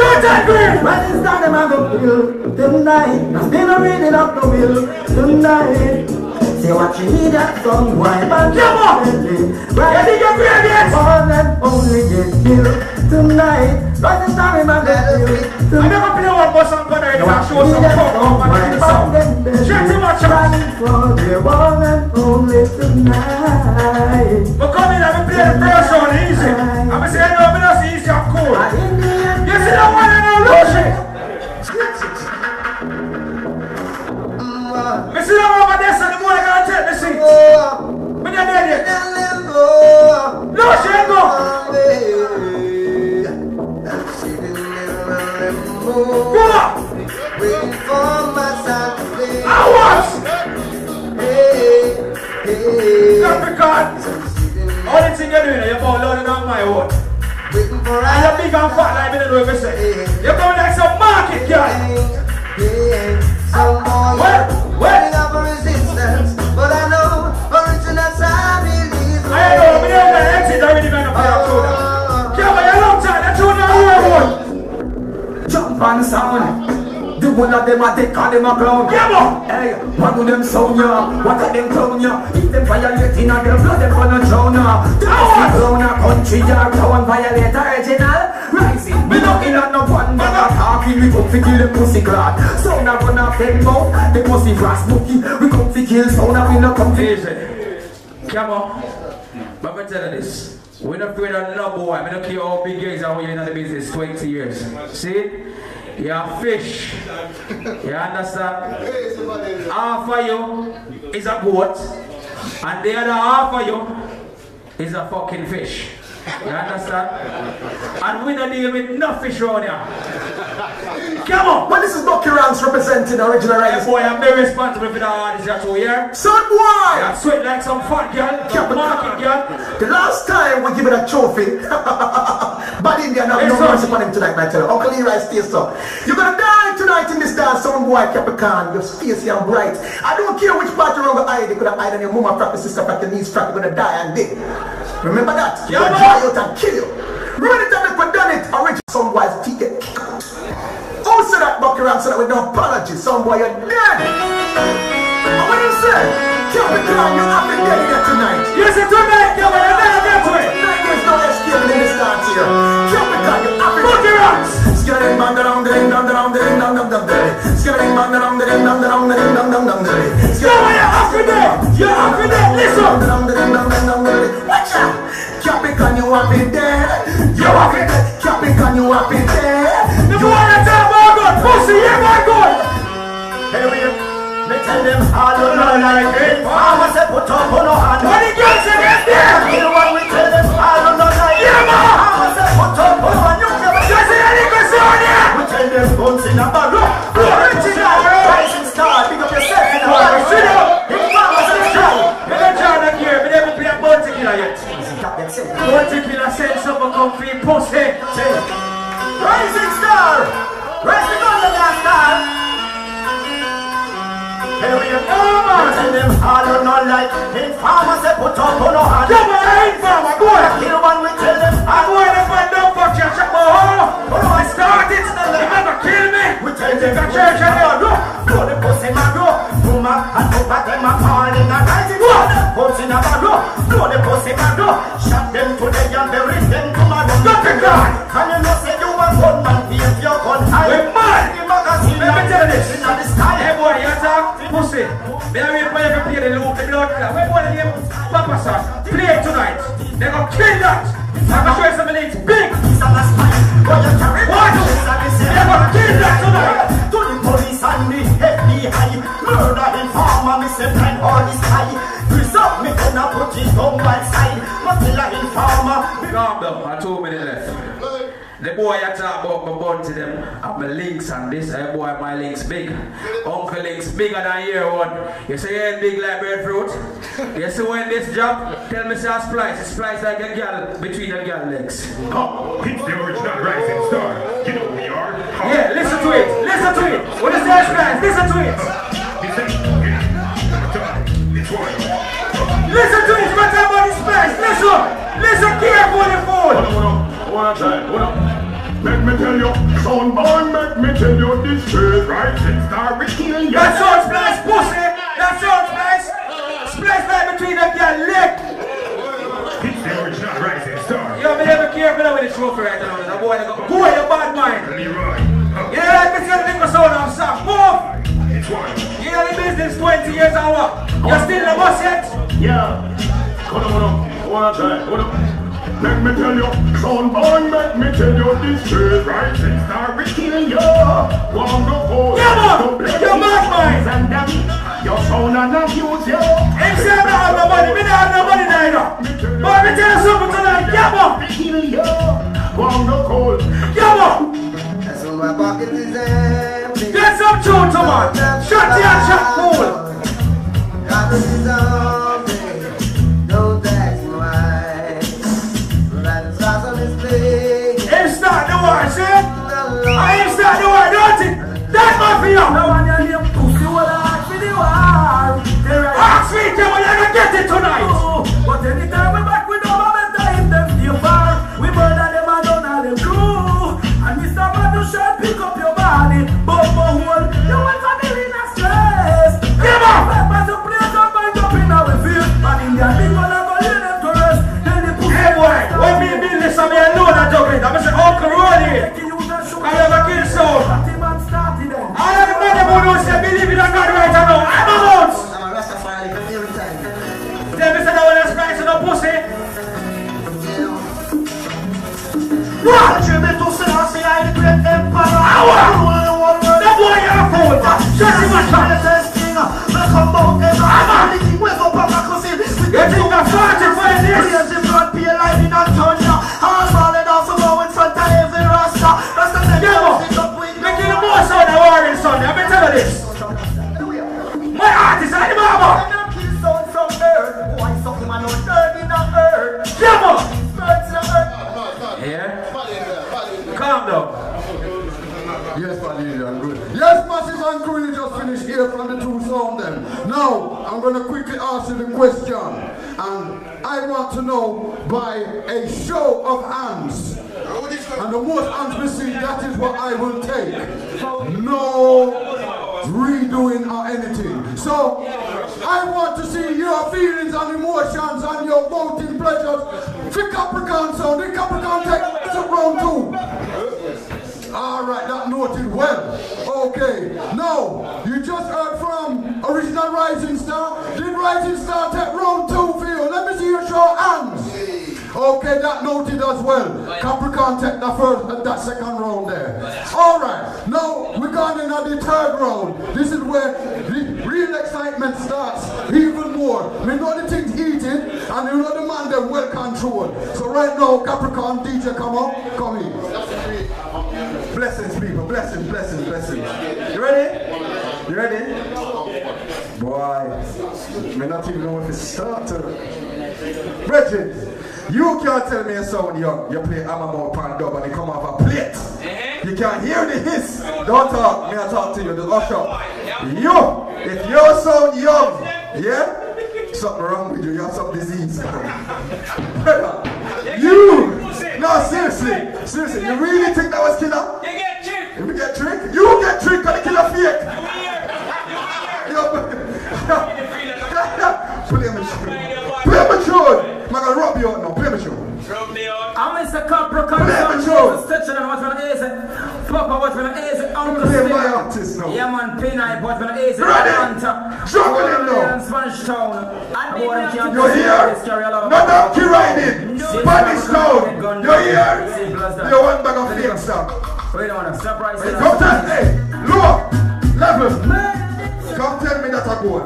You take me. When it's time, I'm gonna feel tonight. I'm still reading up the wheel tonight. Say what you need that song, why man? Come on. Right, You think you're great, yes? One and only get feel tonight. Right this time, I'm gonna feel I never play one more song, but I show some fuck up and some. Shut him. For the one and only tonight. But come in play the first one easy. I'm gonna say, no, but that's easy, I'm. You one and I lose it. Me see one over there, so the gonna take the seat. When you're dead yet. Lose it, go. Go was. Hey, hey. Capricorn. Only thing you're doing, you're about loading on my own. Waiting for And you're big and fat like me, don't know if you say. You're coming like some market girl. Some boy Well, well. waiting up for resistance, but I know original time believe. I know, but you're gonna exit already, man, up here, through that. Yeah, but you're long time, that's who now you are one. Jump and sound. The one of them a take all them a clown. Yeah, man. Hey, what do them sound ya? What are them clown ya? If them violate in a them blood, them gonna drown ya. The pussy clown a country ya, town violate original. Rising, me no in a no one bag of talking. We come fi kill them pussy clad. Sound a run off them mouth. Them pussy grass bookie. We come fi kill sound a we no come fi. Come on. But me tell you this. We're not afraid of no boy. I don't care how big you is and how you in the business 20 years. See? You're fish. You understand? Half of you is a goat. And the other half of you is a fucking fish. You understand? And we don't deal with no fish around here. Come on! Well, this is Bucky Ranks representing original rights. boy, I'm very responsible for the artists that you hear. Son boy! I sweat like some fat girl, some market girl. The last time we give it a trophy, but Indian have no mercy upon him tonight, my tell you. Uncle Leroy stays so. You're gonna die tonight in this dance, some boy Capricorn, your face and bright. I don't care which part you're gonna hide, you could have hide on your mama frack, your sister frack, your niece frack, you're gonna die and dead. Remember that? Yeah, they try out and kill you. Remember the time we done it, original some wife teeth get kicked out. Also that buck around so that we don't apologize. Some boy, you're dead. And what do you say? Capital, you have been dead here tonight. You say tonight, you will never get to it. away. There's no escape in this dance here. Capital, you have been. Buck around. Skidding man, da dum, da ding, dum, da dum, ding, dum, dum, dum, dum. Skidding man, ding, dum, da dum, ding, dum, dum. You're after that. You're after that. Listen you have it there. You have it. Capricorn, you have it there. You wanna tell my God, pussy, yeah, my God. Hey, we me tell them all you know like it. Mama say put up on no hand. When the girls say get there, you what we tell them all you know like it. Yeah, man. Mama say put up on no hand. You never just say any question. We tell them bones in a barrel. hungry pussy. Rising star! Rising on the last! Here we are, man! Tell them hard not like Informers, they put up on no hand. Yeah, man, ain't farmer, go ahead! Kill one, we tell them I'm going and find them for church at my home! I started! You never kill me! We tell them for church at my home! Go the pussy, man, go! Puma and Puma them a call in a rising star. Pussy in a barrow. No, the pussy man go. Shot them today and bury them tomorrow. Got the gun. And you know say you a gunman, be your gun high. We mad. The magazine Let me tell you this. in the sky. Hey boy, you talk pussy. Me I wait for you to play the loop, the blood clot. Wait for the name Papa sir. Play tonight. They gonna kill that. I'm gonna show you some links big. What? They gonna kill that tonight. FBI Murder informer, me say blind all the sky Result me gonna put it on one side Mozilla informer Calm down, I two minutes left. The boy I talk about my bun to them, and my links and this, uh, boy, my links big. Uncle links bigger than year one. You say you ain't big like breadfruit? You see when this job, tell me say a splice, it splice like a girl between the girl legs. Oh, it's the original rising star. You know who we are. Huh? Yeah, listen to it. Listen to it. What is that, guys? Listen to it. Listen, yeah. It's one. Listen to it. What about this place? Listen. Listen carefully, fool. One time, hold on. Let me tell you, son boy, make me tell you this straight rising star will kill you. That sounds splice, pussy. That sounds splice. Splice right between the girl leg. It's the original rising star. Yo, me never care for with the trophy right now. That boy, that go, boy, you bad mind. Leroy. You know, like me say the nigga sound of Sam. Move. It's one. You know the business 20 years and what? You still the boss yet? Yeah. Hold on, hold on. One time, hold on. Let me tell you, son boy, make me tell you this straight rising star will kill you. One go for Yeah, man. You're mad mind. and them. Your son and abuse you. Him say I don't have no money. Me don't have no money neither. But me tell you something tonight. Yeah, man. Kill you. One go cold. Yeah, man. That's when my pocket is empty. Get some tune to man. Shut your chat fool. It's ain't? That's my. No one your name pussy ask me the word. Ask me, get it tonight. And see, that is what I will take. No redoing or anything. So, I want to see your feelings and emotions and your voting pleasures For Capricorn sound, the Capricorn take to round two. All right, that noted well. Okay, now you just heard from original Rising Star. Did Rising Star take round two for you? Let me see you show hands. Okay, that noted as well. Capricorn take the first, uh, that second round there. All right, now we're going into the third round. This is where the real excitement starts even more. We know the thing's heating, and you know the man they're well controlled. So right now, Capricorn DJ, come on, come in. Blessings, people. Blessings, blessings, blessings. You ready? You ready? Boy, me not even know if it started. Bridget, you can't tell me a sound young. You play Amamo Pan Dub and you come off a plate. You can hear the hiss. Don't talk. Me I talk to you. The usher. You, if you sound young, yeah, something wrong with you. You have some disease. you, no seriously, seriously. You really think that was killer? You get tricked. You get tricked? You get tricked and the killer fake. Play me tune. Play me tune. I'm gonna rub you out now. Play me tune. I'm Mr. Capricorn. Play me tune. Stitching and what's gonna easy. Papa, what's gonna easy. Uncle Play Steve. my artist now. Yeah, man, P9, what's gonna. Ready? Hunter. Juggle it now. And Spanish Town. I You hear? No donkey riding. Spanish town. You hear? You're one bag of fake stuff. Wait on, surprise. Come tell hey, low, level. Come tell me that I go.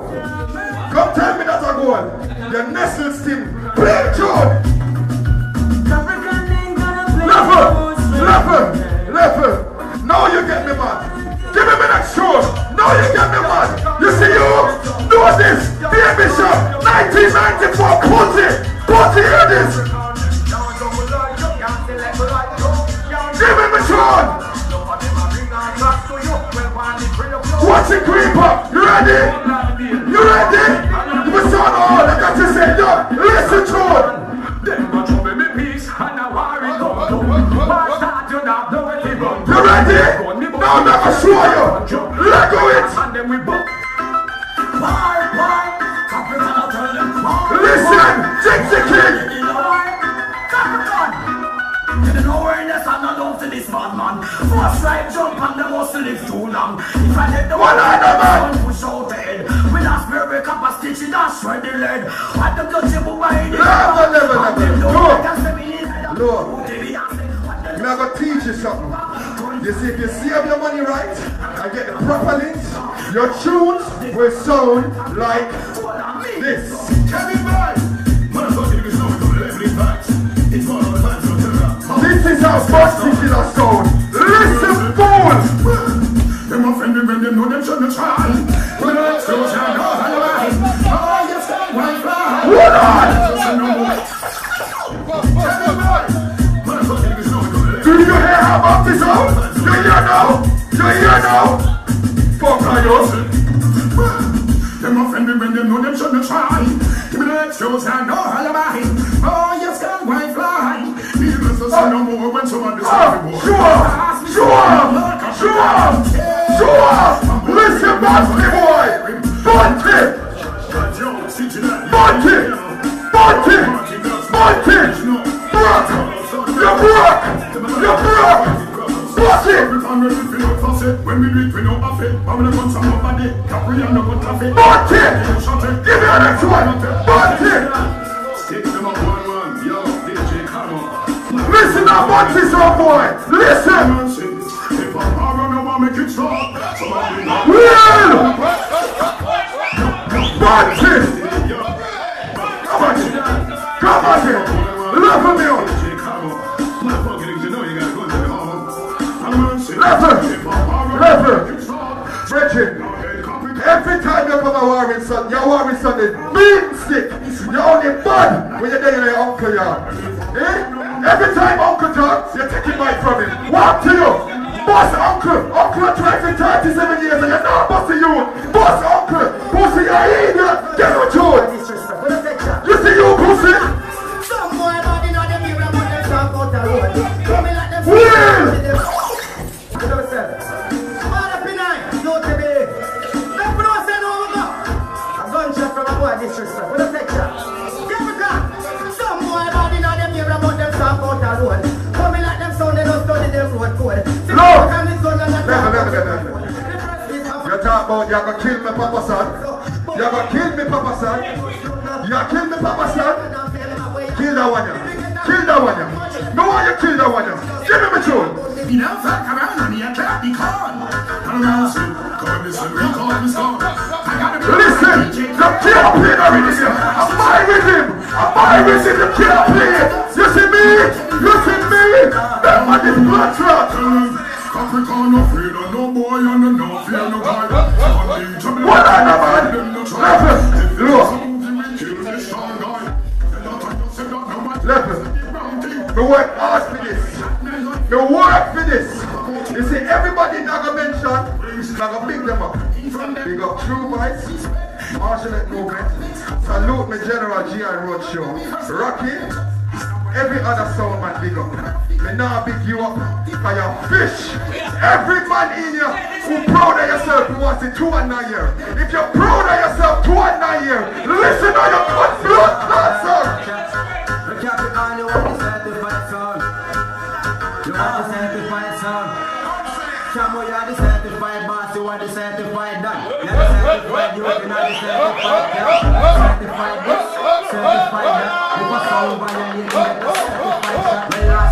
Come tell me that I go. Your nestled team. Play tune. Level, level, level. Now you get me mad. Give me next show. Now you get me mad. You see you? Do this. Baby shop. 1994. Put it. Hear this. Give me my tune. Watch it creep up. You ready? You ready? You sound all I to say. Yo, listen to it. You ready? Now I'm gonna you. Let go it. Listen, Gypsy King. You know where in the sun not down to this bad man First right jump and the muscle live too long If I let the One eye, man. push out the head With a spare break up a stitch it and shred the lead What the touch you by the Level, level, And them level. don't Look. make us them in it. Look. Give me I'm gonna teach you something. You see, if you save your money right and get the proper links, your tunes will sound like this. This is how is a sound. Listen, fool! Them offended when them know them shouldn't try. When I so shall know how you lie. Oh, you stand one fly. Do you hear how Bugsy sound? You hear now? You hear now? Fuck are you? Them offended when them know them shouldn't try. Give me the excuse and no alibi. Oh, you stand one fly. Needless to say no more when someone decides to Show up! Show up! Show up! Show up! Listen, Bugsy boy! Bunty! Bunty! Bunty! Bunty! Brock! You're broke! You're broke! Bunty! When we do it, we know of it. When it comes to nobody, Capri and no good traffic. Bunty! Give me the next one! On. Listen now, Bunty, son boy! Listen! Every time. You're you're uncle talks, you take it back from him. What to you? Boss uncle! Uncle tried for 37 years and you're not bossy you! Boss uncle! Pussy, you're idiot! Get with you! You see you, pussy? Some boy body not them talk about you gonna kill me, Papa son. You gonna kill me, Papa son. You gonna kill me, Papa son. Kill that one. Kill that one. No one you kill that one. Give me my tune. You know, fuck around on me, I can't be caught. I'm around, call me, son, recall me, son. Listen, the killer play the rhythm. I'm my rhythm. I'm my rhythm. The killer play. You see me? You see me? That man is blood clot. Capricorn no afraid no boy and no fear no guy. The. What are the man? I that no. Me work hard for this. Me work for this. You see, everybody in Naga mention, Naga pick them up. Big up True Bites, Martial Art Movement, Salute me General G.I. Roadshow, Rocky, every other sound man big up. Me now big you up for your fish. Every man in here who proud of yourself who wants it two and nine year. If you're proud of yourself two and nine year, listen to your cut blood. The Capricorn, you want the certified son. You the you are the certified boss, you are the certified done. You are the certified you are the certified. Certified this, certified that. If a sound violate, you get a certified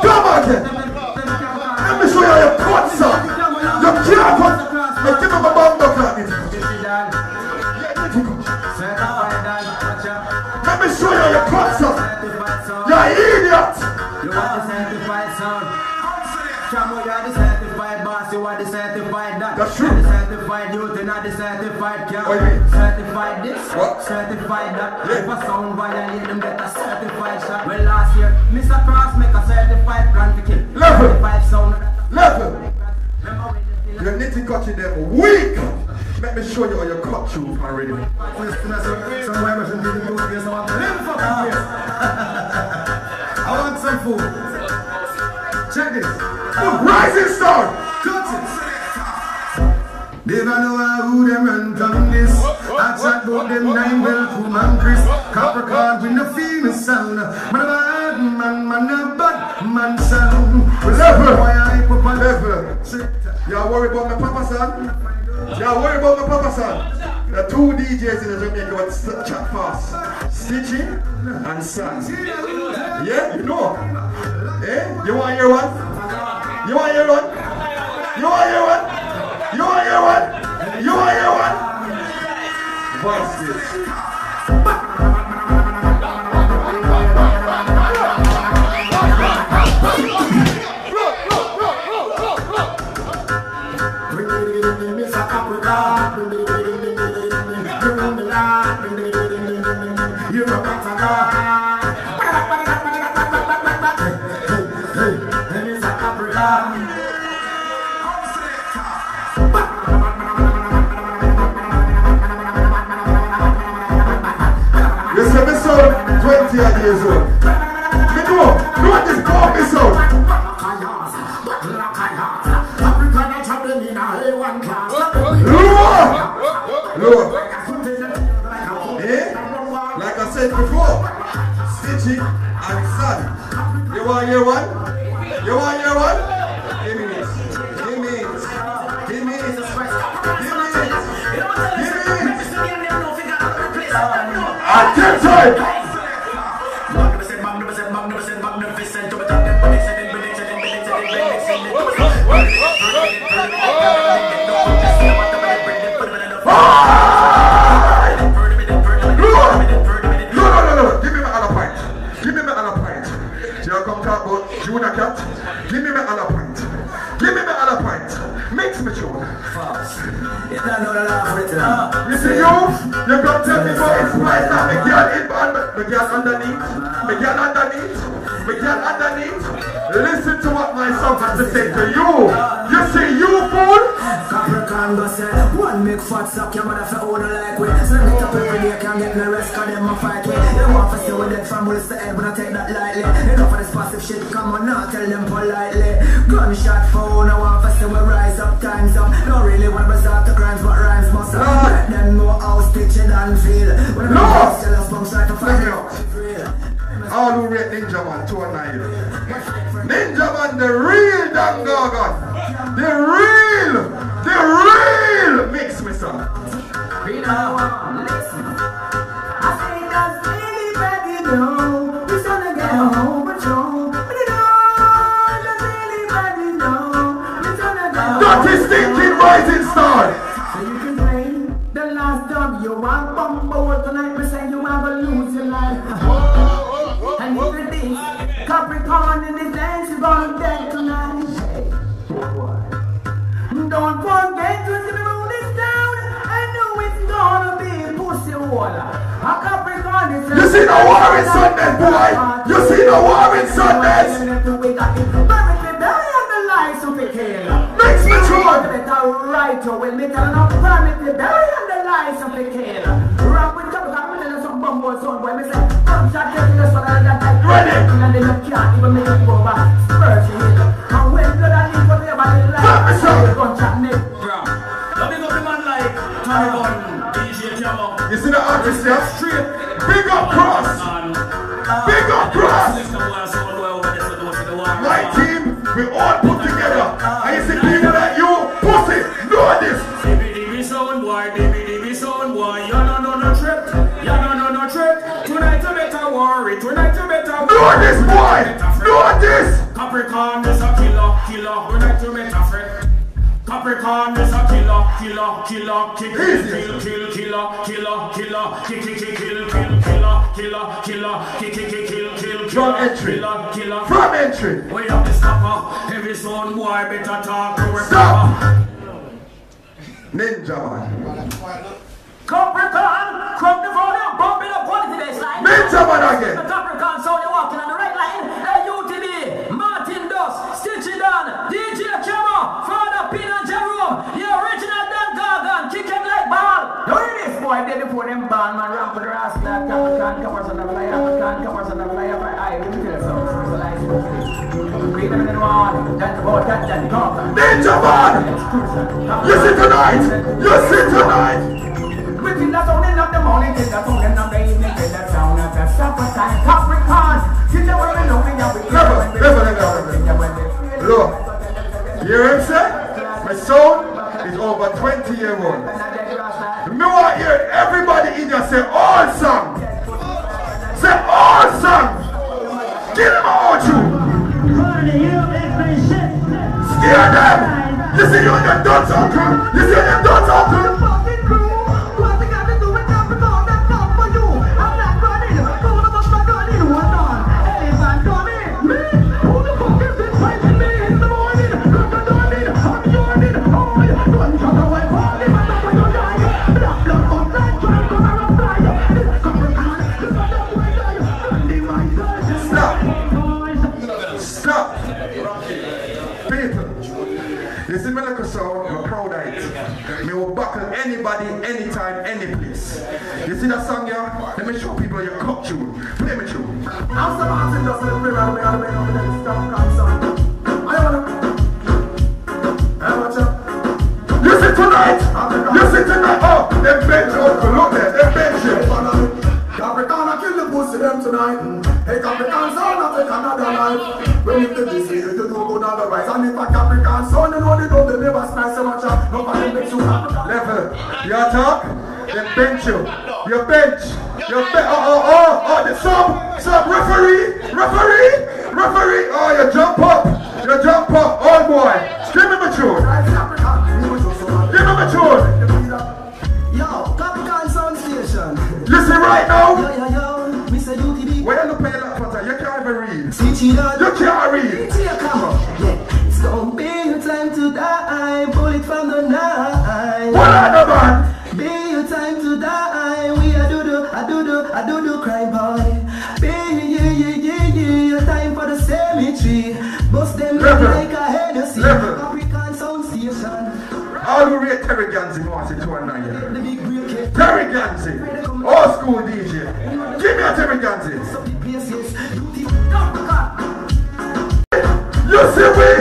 Come on then. Let me show you your cut song. You can't cut. Hey, give me my bomb duck like this. Certified done, watch out. Let me show you cut song. You idiot. You are the certified son. Chamo, you are the certified boss, you are the certified that. That's true. You are the certified youth, you are the certified do you mean? Certified this, What? certified that. Yeah. If a sound violate them, get a certified shot. Well, last year, Mr. Cross make a certified plan to kill. Level. Certified sound. Level. Remember when you feel Your nitty gritty them weak. Let me show you how you cut you already. I want some food. St- chat fast. Stitchy and San. Yeah, you know. Eh? You want to hear one? Son to say to you. You see you fool? Capricorn go say One make fat suck your mother for own like we. Send it up every day can't get no rest cause them a fight with. They want to stay with them from bullets to head but I take that lightly. Enough of this passive shit come on now tell them politely. Gunshot phone I want to say we rise up times up. Don't really want to resort to crimes but rhymes must have ah. Let them know how stitching and feel. When no. a spunk try to find out. Real All who rate Ninja Man, two and nine. Ninja Man, the real Don Gorgon. The real, the real mix, me son. I say that's really Capricorn in his dance, you're gonna tonight. Don't forget to see the moon is down. I know it's gonna be a pussy water. A Capricorn is You see the Warring Sundays, boy. You see the Warring Sundays. Makes me true. Right you will make an promise the belly and the lies of the king. Say, come shot get this one and that type. Ready. And then you can't even make it over. Spurs you hit. And when blood and leave for the body like. Gunshot nick. Let me go to man like DJ Jamo. You see the artist there? Straight. Big up cross. Big up cross. This, boy. This. Capricorn is a killer, killer. Tonight you better fret. Capricorn is a killer, killer, killer, kill, kill, kill, killer, killer, killer, kill, kill, kill, kill, kill, killer, killer, killer, kill, kill, kill, kill, From killer, entry. killer, killer. From entry. We have the stopper. Every son boy better talk to a Stop. Ninja man. Capricorn, crop the volume, bump it up. Ninja man again. The Capricorn sound, you're walking on the right line. Hey, UTB, Martin Dust, Stitchy Dan, DJ Chamo, Father Pin and Jerome, the original Don Gorgon, kick him like ball. Don't hear this boy, they before them band man ramp with the rascal that Capricorn covers on the flyer, Capricorn covers on the flyer for eye, let me tell you something, specialized for this. Read them in the one, that's about that, that talk. Ninja man. You see tonight. You see tonight. Within the sound of the morning, till the sound of the evening, till the sound of the supper time. Capricorn, you know what we know, we know we Never, never, never, never. Look. You hear him say? My son is over 20 year old. Me want hear everybody in there say awesome. Say awesome. Give them all you. Scare them. You see you and your dots uncle. You see you and your dots uncle. Anybody, anytime, any place. You see that song here? Let me show people your cut tune. Play me tune. I'm some Martin just in the mirror, I'm going to stuff comes on. I. I out. You see tonight? You see tonight? Oh, them bench uncle, look there, them bench you. Capricorn, I kill the pussy them tonight. Hey, Capricorn, son of a Canada life. When you think this is you do good otherwise. And if a Capricorn, son, you know they don't, they never smash so much. uh, Nobody makes you Capricorn. Level. You talk? Them bench you. You bench. You bench. Oh, oh, oh, oh, the sub, sub, referee, referee, referee. Oh, you jump up. You jump up. Oh, boy. Give me my tune. Give me my tune. Yo, Capricorn Sound Station. Listen right now. Yo, yo, yo, Mr. UTD. When you look at that you can't even read. You can't read. All who rate Terry Ganzie wants it to. The big. Terry Ganzie. Old school DJ. Give me a Terry Ganzie. Yes, yes. UTD. Capricorn. You see me?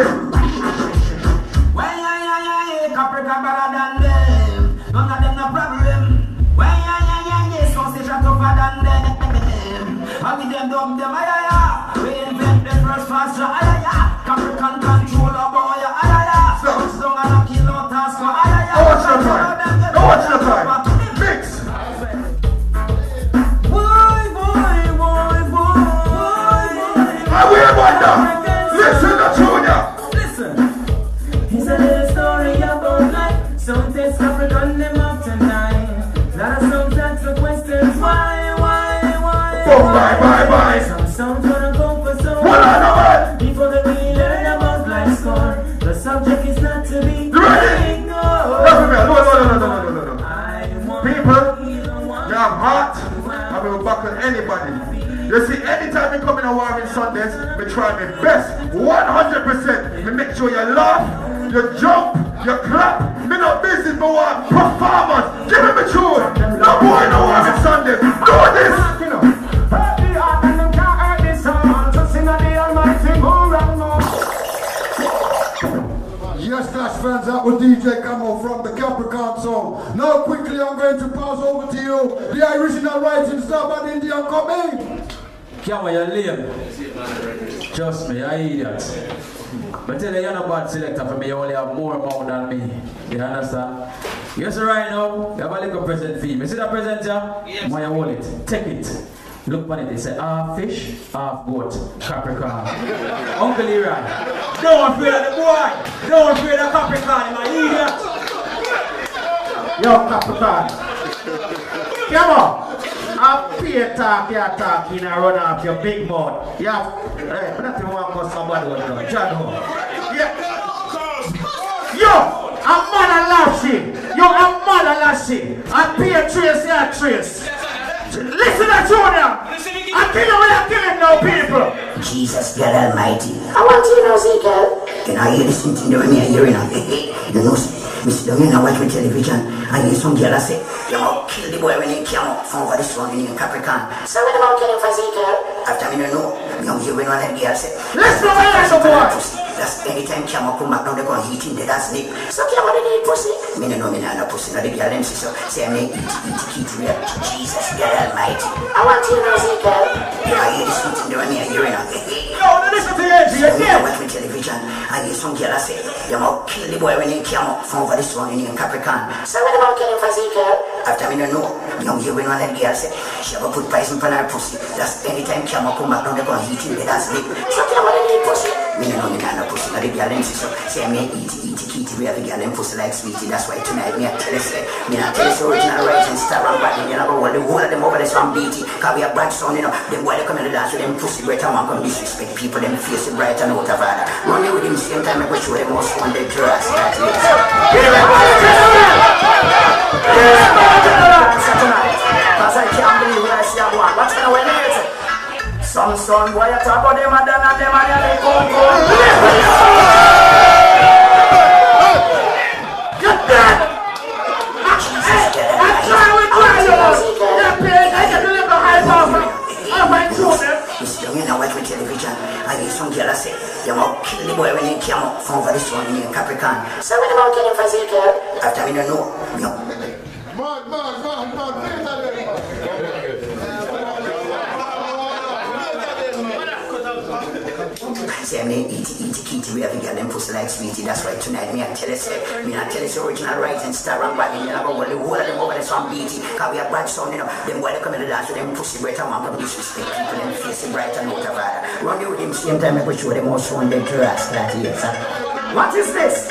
On anybody. You see, anytime you come in a Warring Sundays, me try my best, 100%. Me make sure you laugh, you jump, you clap. Me not busy, me want performance. Give me my tune. No boy, no Warring Sundays. Do this. The. Yes, Clash fans, that was DJ Camo from the Capricorn song. Now, quickly, I'm going to pass over to you the original Rising star the Indian coming. Come on, you're lame. Trust me, I idiot. But tell you, you're not bad selector for me. You only have more amount than me. You understand? Yes, right now, you have a little present fee. You see that present here? Yes. My wallet. Take it. Look on it. They say half fish, half goat, Capricorn. Uncle Leroy. Don't fear the boy. Don't fear the Capricorn, my idiot. Yo, Capricorn. Come on. I pay talk, you talk, you know, run off your big mouth. Yeah, hey, but not even want somebody with no John Ho. Yeah. Yo, I'm mad Lassie. Yo, I'm mad Lassie. I pay a trace, yeah, trace. Listen to Junior. I kill you when I kill him now, people. Jesus, God Almighty. I want you to know, Ezekiel. Can I hear this thing to me hearing now? You know, me here and watch my television. I hear some girl say, you know, kill the boy when he came out from over this one in Capricorn. So when about killing Ezekiel? After me don't know, me don't hear when one of the girl say, Let's go let's go. That's anytime Camo come back down, they go heat in the that's sleep. So Camo they need pussy. Me don't know me no pussy, no the girl them say so. Say me eat, eat, eat, real. Jesus, God Almighty. I want you to know, Ezekiel. Yeah, I hear this thing to me hearing now. Yo, listen to you, you I watch my television. I hear some girl say, you know, kill the boy when he came out from over this one in Capricorn. So when about killing for Ezekiel? After me don't know, me don't hear when one of the girls say, she ever put poison on her pussy. That's anytime Camo come back down, they go heat in the that's sleep. So Camo they need pussy. Me don't know me not no pussy, no the girl them say so. Say me eat, eat, eat, we have a girl them pussy like sweetie. That's why tonight me I tell you say, me not tell you so original Rising star and bad, you know, hold the whole of them over this one beaty. Cause we have bad son, you know, them boy they come in the dance with them pussy great and one come disrespect people, them face it bright and out of order. Run with him same time, I go show them most one they dress. That is. Cause I can't believe what I see a one. What's gonna win it? Boy you! I'm need some you know, kill the boy when he came out from over this one in Capricorn. So when about killing for Ezekiel? After me don't know, me know. Man, man, man, man, please, I Say me eat, kitty, we have them pussy like sweetie. That's why tonight me I tell me I tell you say original Rising star and bad, you know, go the whole of them over this one beaty. Cause we have you know, them boy they come in the dance with them pussy great and one come disrespect people, them face bright and. Run you with same time, I go show them one them that. Huh? What is this?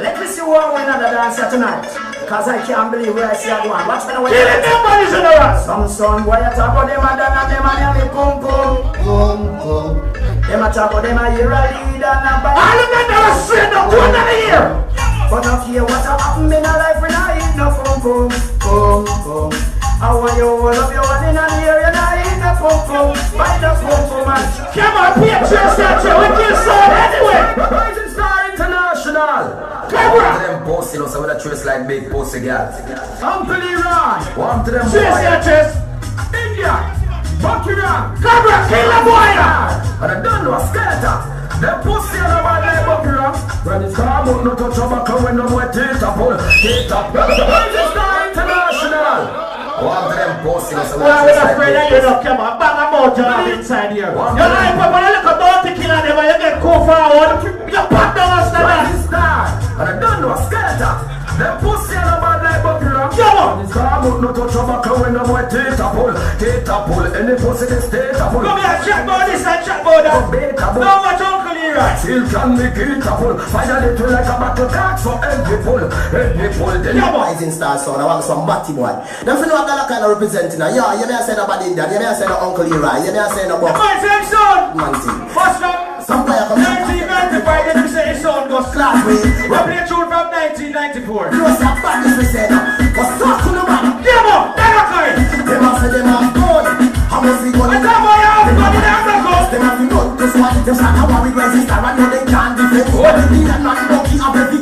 Let me see win another dancer tonight. Cause I can't believe where I see a one. Watch me now. Kill it, them boys in the rest. Some son, boy, you talk about them and them and them and them, pum pum, pum pum. Them a talk about them a year a lead and a buy. All of them never say no one of the year. But not here what a happen in a life when I eat no pum pum, pum pum. I want you all of your one in a year and I eat no pum pum, buy the pum pum and Come on, Patriots, that's it. We kill soul anyway. International. Cobra. Them pussy, you know, so with a trace like big pussy girl. Uncle Leroy. One to them Chase your boy. chest. India. Buckingham. Cobra, kill the boy. And I don't know a skeleton. Them pussy on bad like Buckingham. When it's come out, no touch a back when no more teeth up, pull, teeth up. One of them pussy. us. Well, I'm you don't come on. Bang a inside here. One You're like, but when you look at Dirty Killer, they when you get cool forward, you pop down a stand. What is? And I don't know a skeleton. Them pussy and about like, but Come on. Come out, no touch a back when no teeth up, pull, up, pull. Any pussy this up, pull. Come here, chat about this and chat about that. Beta, Now watch Uncle Leroy. Still can be beautiful. Fire little like a battle clock, so every pull, every pull. Then Yeah, Rising Star sound, I want some batty boy. Them feel what that kind of representing. now. Yeah, you may said about India, you may have said Uncle Leroy, you may have said about My same son. Thing. First up. Some player come 1995, then you say his son goes class. We play a tune 1994. You know some bad this now. But talk to the man. Yeah, man. That's okay. Them a say them a good. How much we gonna I tell my house, Them a but they have no good. Them a fi run to swat. Them start a war with Rising Star and know they can't defend. What the leader man lucky have every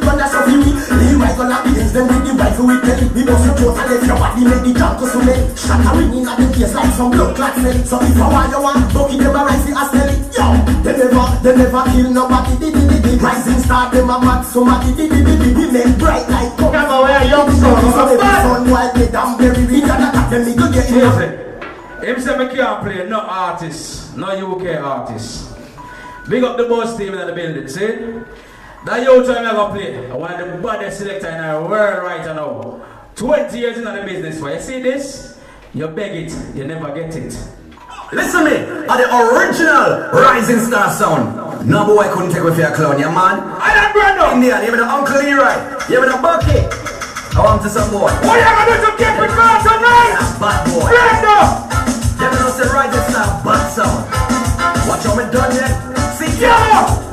Leroy gonna begins them with the rifle with belly. We your throat and let your body make the junk to me. Shot a ringing at the case like some blood clot smell. So if I want you want, bucky them a rise the astelly. Yo, they never, they never kill nobody. Di di di di. Rising Star them a mad somebody. Di di di di. We make bright like come. Come where young son, So every on. son white me damn very rich and attack them me go get. Listen. Him say me can't play no artist, no UK artist. Big up the boss team in the building, see? That you time I gonna play. I want the baddest selector in the world right now. 20 years in the business for you see this? You beg it, you never get it. Listen me, are the original Rising Star sound. No boy couldn't take for your clown, yeah man. I don't brand India, you the Uncle Leroy, you the Bucky. I want to some boy. What you gonna do to keep it going tonight? Bad boy. Brando! You know say Rising Star bad sound. Watch how me done yet. See Yeah!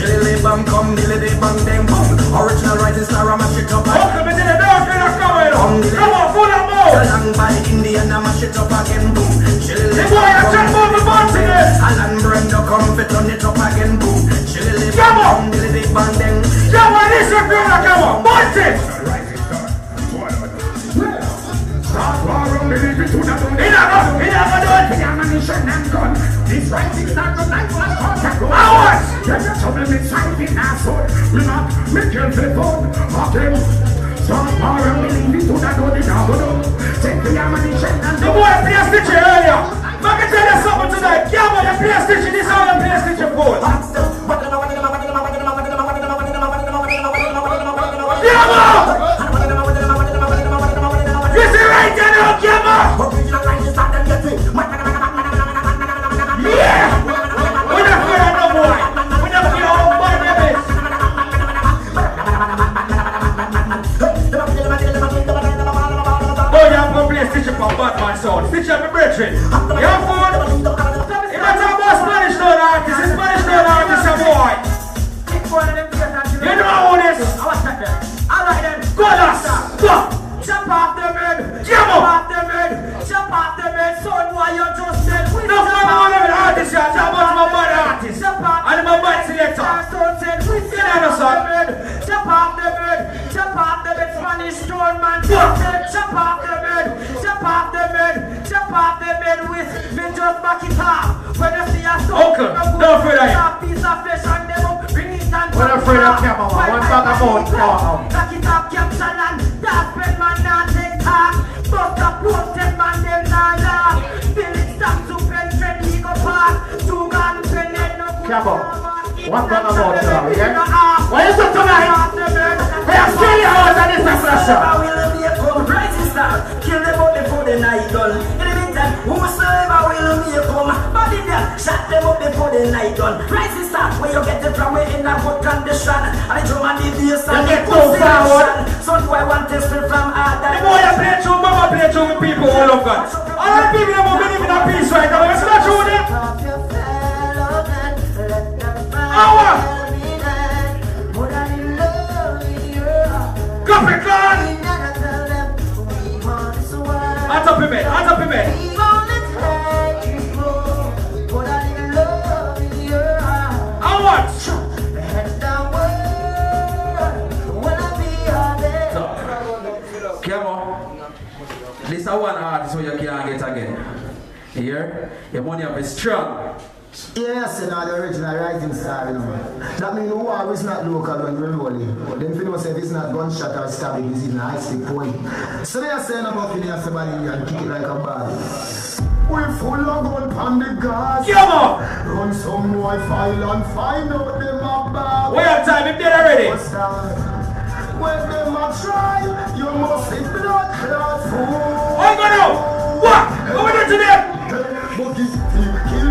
Chilly bang come, dilly bang dang boom. Original Rising Star, I'm a shit up. Welcome to the dark and I'm coming. Come on, full of more. Long body Indian, I'm a shit up again boom. Chilly boy I just moved the ball today. Alan Brando come fit on it up again boom. Chilly Come on. dilly bang dang. Come on, this is your come on, bounce it. Start war and believe it to the moon. He not go, he not go do it. With ammunition and gun. This rising star go like flash contact. Hours. Get your trouble sight in our sword. We not make your phone. Mock him. Start war and believe it to the moon. It not go do. Take the ammunition and The boy play a stitch earlier. I can tell you something tonight. Yeah, man, you play a stitch. This is how you play a stitch for. Yeah, man. You see right there now, yeah, man. Stitch up your brethren. You have fun. You not about Spanish town artist. It's Spanish town artist, a boy. You know how it is. Alright then. Go, lass. Go. Chop off them head. Chop off them head. Chop off them head. Son, why you just said? We No, I'm them an artist. Talk about my bad artist. And my bad selector. Son said, we You know, son. them. Chop off them head. Chop off them head. Spanish stone man. Chop off them head. Chop off them head. Chop off them head with me just back it up. When you see a stone, Uncle, don't afraid of him. a piece of flesh on them up. Bring it and We're not afraid of camera, man. One bag of bone, camera. Cock it up, caption and that pen man not take talk. But the posted man them not laugh. Bill it stop to pen friend he go park. Two gun pen head no good. Camera. One bag of bone, camera, yeah? What What is it tonight? We have kill your house and it's a pressure. I will be a come rising star. Kill them up before the night done. In the meantime, whosoever will be a come, but in there, shut them up before the night done. Rising star, where you get it from, we in a good condition. And the drum and the bass and the get good too forward. So do I want to split from other. The boy I play true, mama play true with people all of God. All the people that believe in a peace right now. It's not true there. Hour. Capricorn. Hands up bed, hands up on. This is one where you can't get again. Hear? Your money up is strong. Yes, you know, the original rising star, you know. That means war is not local when we're rolling. Then if you know say it's not gunshot or stabbing, it's in a high stick point. So they are saying about Phineas somebody and kick it like a ball. We full of gun on the gas. Yeah, man. Run some file and find out them a bad. We have time, if they're already. When them a try, you must see blood clot fool. I'm gonna. What? What we do to them?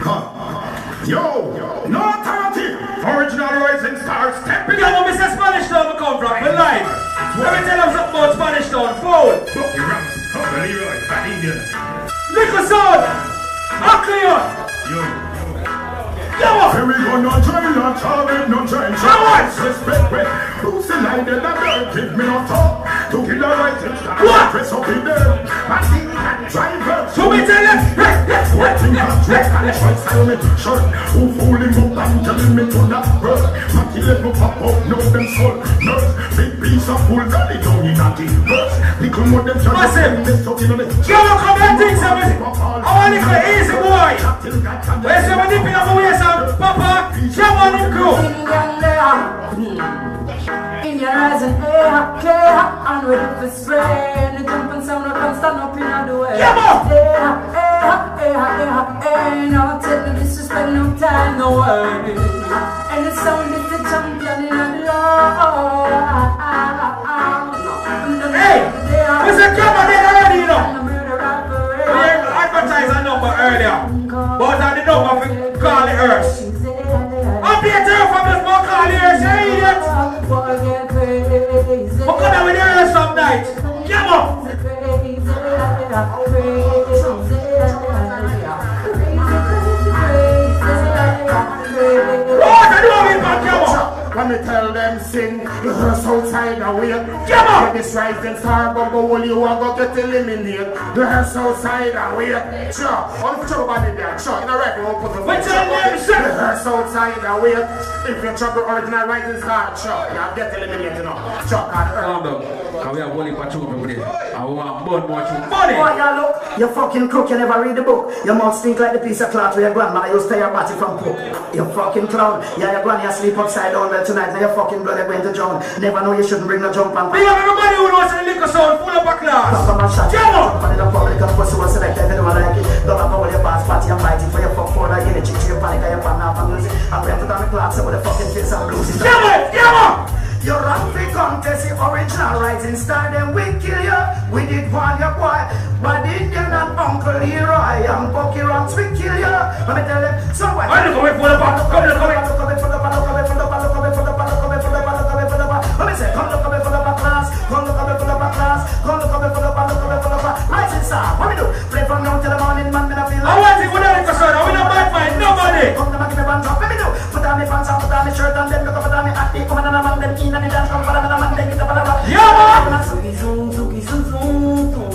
Yo, no authority. Original rising star stepping Yeah, but Mr. Spanish Town we come from. We live. Let me tell them something about Spanish Town. Fool. Bucky Ranks, Uncle Leroy, Fat Indian. Little son. Acleon. Yo. On. Here we go, no join, no target, no join. Come on. Respect me. Who's the line that the girl give me no talk? To kill a rising star. What? Dress up in them. I think that driver. So me tell you. Sweating and dress and try style me shirt. Who fool him up and telling me to not work. Matty let me pop up, know them soul. Nurse, big piece of full belly down in a deep verse. Little more them just Massive. They stuck in on it. Come on, come here, things. I want it for easy, boy. Where's your dipping up away, son? Papa, come on, him crew. In your eyes and air, clear, and ready for spray. The jumping sound of come stand up in the way. Come on! Air, air, air, air, no take no disrespect, no time, no way. And the sound is the champion in the law. Hey, what's the camera there already, you know? We advertised a number earlier, but on the number for call the earth. Update her from this one call the earth, you idiot. But come down with the earth some night. Come on. Me tell them sing, you hearse outside the way. Come on. This rising star go go will you are go get eliminated. The hearse outside the way. Sure, all the trouble about it there. Sure, in a record we'll put the What's your name, sir? The hearse outside the way. If you trouble original rising star, sure, you'll get eliminated now. Sure, cause the Calm down. Cause we have one for two to play. I want one more tune. Money. Boy, you look, you fucking crook, you never read the book. Your mouth stink like the piece of cloth where your grandmother used to your body from poop. You fucking clown. Yeah, your granny asleep upside down well tonight. Now your fucking blood going to drown. Never know you shouldn't bring no jump and Big up everybody who knows the liquor sound full of a class. Come on, shot. On. Jump on in the public and pussy was selected. Don't like it, don't have all your pass party and fighting for your fuck for like any chick to your panic and your pan off and music. I'm ready to down the clocks with the fucking face and blues. Come on, come on. You're wrong for contest, the original rising star, then we kill you. We did one your boy, but Indian and Uncle Leroy and Bucky Ranks, we kill you. Let me tell them, so what? I look away for the back. Come look away. Look away for the back, look away for the back, look away for the back, look away for the back, look away for the back. Let me say, come look away for the back class, come look away for the back class, come look for the back, look for the back. Rising star, what we do? Play from now till the morning, man, me not feel I want it with the liquor sound. I want a bad fight. Nobody. Come to my give me pants off, let me do. Put on me pants off, put on me shirt and then look up, put on me hat, come on and a man, them in and the dance, come them and a man, then get up and a back. Yeah, man. Suki zoom, suki zoom, zoom, zoom.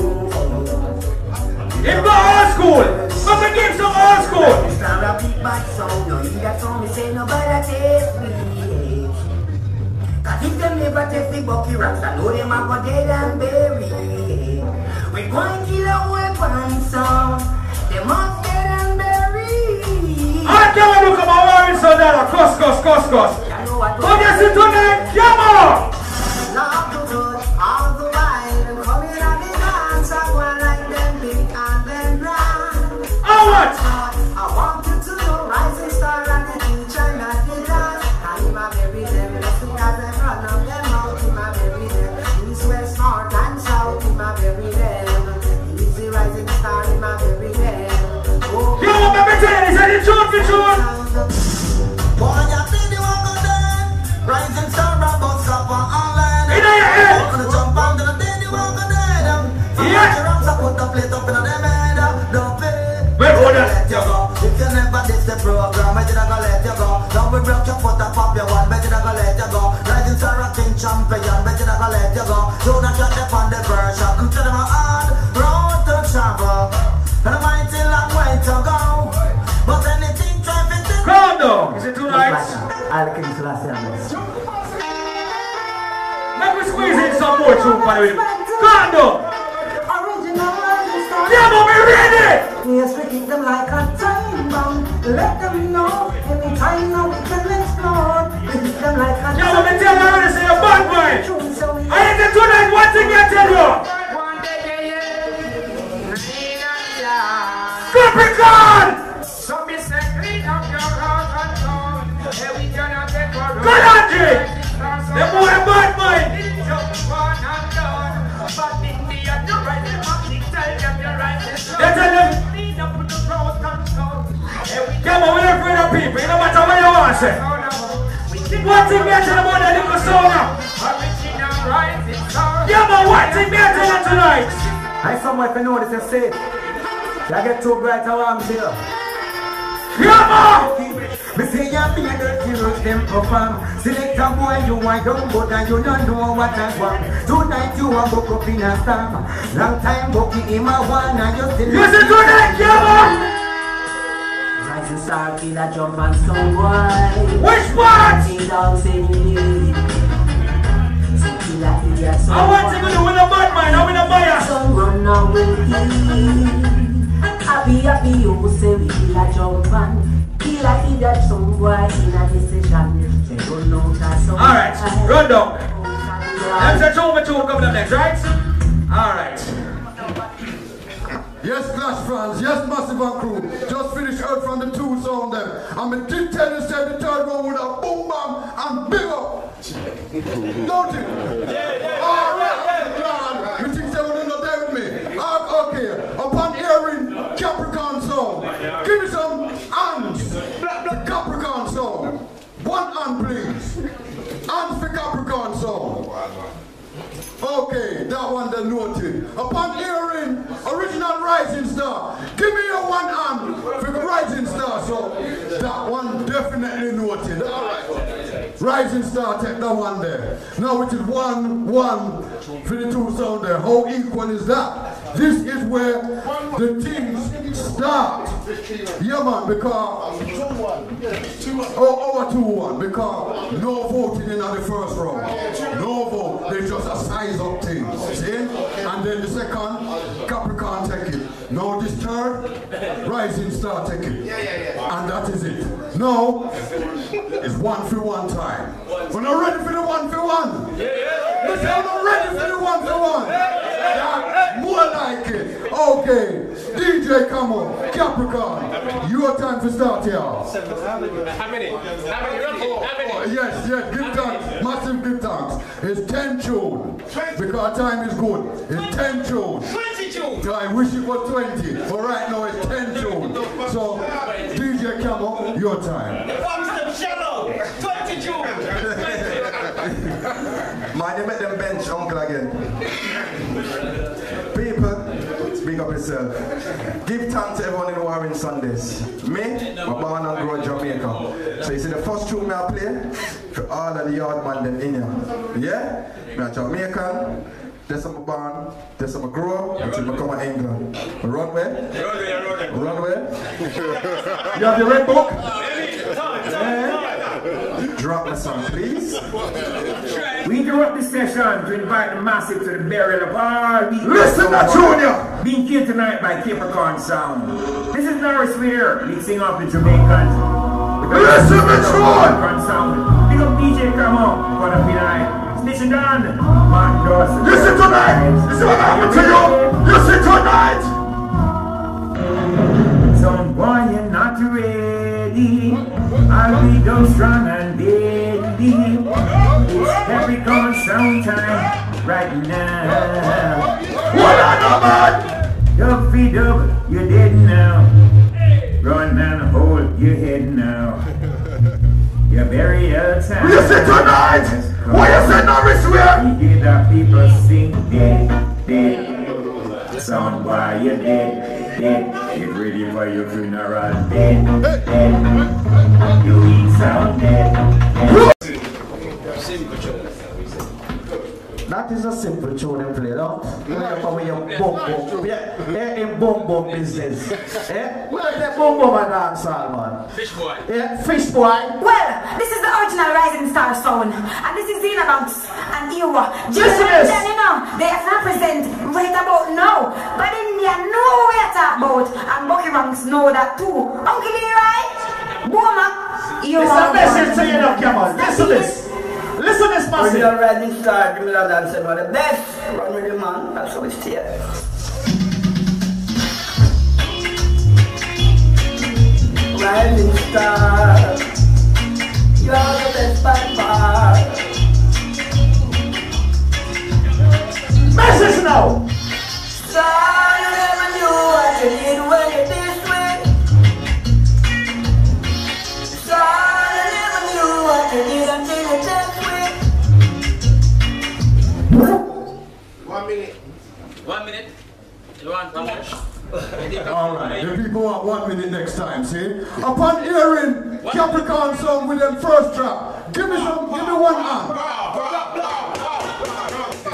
Him go old school. Come and give some old school. Stand up, beat back sound, no, you got some, me say nobody take me. Cause if them never take the bucky rocks, I know them a go dead and buried. We going kill a weapon sound, them must dead and buried. I can't look at my warring son dollar. Cuss, cuss, cuss, cuss. What you see tonight? Come on. Love the good, all the while, coming on the dance, I go like them big and them brown. How what? Truth, the kill you last time. Let me squeeze in some more tune for you. Calm down. Yeah, but we ready. Yes, we keep them like a time bomb. Let them know anytime now we can explode. Lord. We hit them like a Yo, let me tell you how to say a bad boy. I ain't the tonight, one thing I tell you. Capricorn! Say. One thing me I tell you about that little song now. Original rising star. Yeah, but one thing me I tell tonight. I somewhere you know this is safe. You get too bright I want here. Yeah, man! Me say you be a dirty road them perform Select a boy you want young but and you don't know what I want Tonight you want book up in a storm Long time bookie him a one and you still You say tonight, yeah, man! Rising star killer jump and some boy. Which part? King dog say you Say killer idiot I want to go to with a bad mind, I'm in a buyer. Some run away. Happy happy you say we killer jump and killer idiot some boy in a decision. They don't know that some Alright, run down. Them say two me two coming up next, right? Alright. Yes, Clash fans, yes, Massive and Crew. Just finished out from the two sound them. And me did tell you say the third one with a boom bam and big up. Don't it? Yeah, yeah. All right, yeah. You think they want to there with me? Ah, okay. Upon hearing Capricorn song, give me some Okay, that one they noted. Upon hearing original Rising Star, give me your one hand for the Rising Star. So that one definitely noted. All right. Rising Star, take that one there. Now it is one, one for the two sound there. How equal is that? This is where the things start. Yeah, man, because oh, over two one because no voting in the first round. No vote. They just a size up thing. See? And then the second, Capricorn take it. Now this third, Rising Star take it. And that is it. Now, it's one for one time. We're not ready for the one for one. Let's say we're not ready for the one for one. Yeah, more like it. Okay. DJ, come on. Capricorn. Your time to start here. How many? How many? How many? Oh, yes, yes, give thanks. Massive give thanks. It's 10 tune. Because our time is good. It's 10 tune. 20 tune. I wish it was 20. But right now it's 10 tune. So, DJ Camo, your time. Comes the shallow. 20 tune. Man, you make them bench uncle again. People, speak up yourself. Give thanks to everyone in Warring Sundays. Me, my born and grow in Jamaica. So you see the first tune I play for all of the yard man them in here. Yeah? Me a Jamaican. That's how I'm born, that's how I grow up, until I come to England. I run where? Run where? You have your red book? Drop the song, please. We interrupt this session to invite the massive to the burial of all the Listen to Junior! Being killed tonight by Capricorn Sound. This is Norris Weir, mixing up the Jamaicans. Listen to Junior! Capricorn Sound. Big up DJ Camo, for the night. Snitching down, Mark Dawson. Listen tonight! This is what happened to you! Listen tonight! Some boy, you're not ready. I'll be dumb, strong, and deadly. It's Capricorn sound time right now. What on the man? Feed dub, you're dead now. Run down, hold your head now. Your burial time. Listen tonight! Why you say Norris Weir? You hear the people sing dead, dead. Sound boy, you're dead, dead. Get ready for your funeral, dead, dead. You eat sound dead. That is a simple tune and play, no? When you come with your bum bum, yeah, yeah, in bum bum business. Eh? What is that bum bum and dance hall, man? Fish boy. Yeah, fish boy. Well, this is the original Rising Star sound, and this is Zena Banks and Ewa. Just Yes, yes. you know, they have to represent right about now. But then you know what I talk about, and Bucky Ranks know that too. Uncle Lee, right? Boma, You It's a want message to- to you now, come on. Listen this. Listen this, When massive. you're riding star, give me that dance, one the best. Run with the man, that's how it's here. Rising star, you're the best by far. Message now. Star, you never knew what you did when you this All right, the people want one minute next time, see? Upon hearing Capricorn song with them first track, give me some, give me one hand.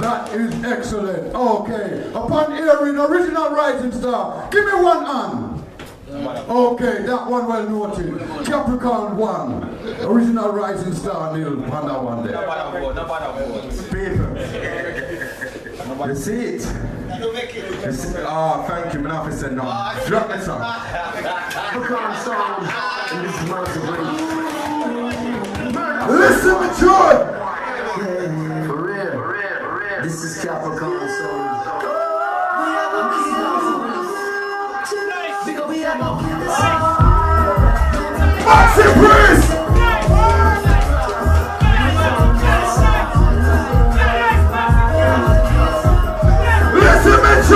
That is excellent. Okay. Upon hearing original Rising Star, give me one hand. Okay, that one well noted. Capricorn one. Original Rising Star, Neil, on that one there. People, see it? See, oh, thank you, man. I said no. Drop the song. Capricorn song in this massive Listen to John. For real. For real. This is Capricorn song. Maxi Priest.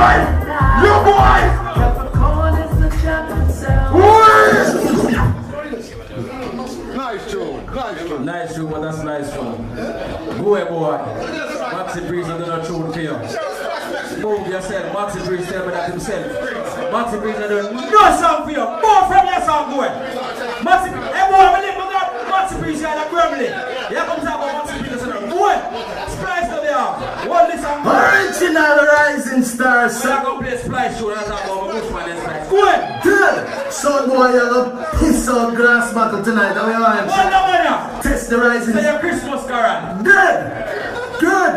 see you boy? You boy? Capricorn is the champion cell. Nice tune, nice tune. Nice tune, but that's nice tune. Go ahead, boy. Maxi Priest gonna tune for you. Move yourself. Maxi Priest tell me that himself. Maxi Priest doing no song for you. More from your song, boy. Maxi, we live with that. Maxi Priest, you're the gremlin. Here comes our Maxi Priest. Boy, splice to there. What this song? Original Rising Star, So sir. I'm play splice show. That's how I'm Bushman and splice. Go ahead. Son boy, you're gonna piss out grass battle tonight. How you want? One more Test the rising. Say your Christmas carol. Good. Good.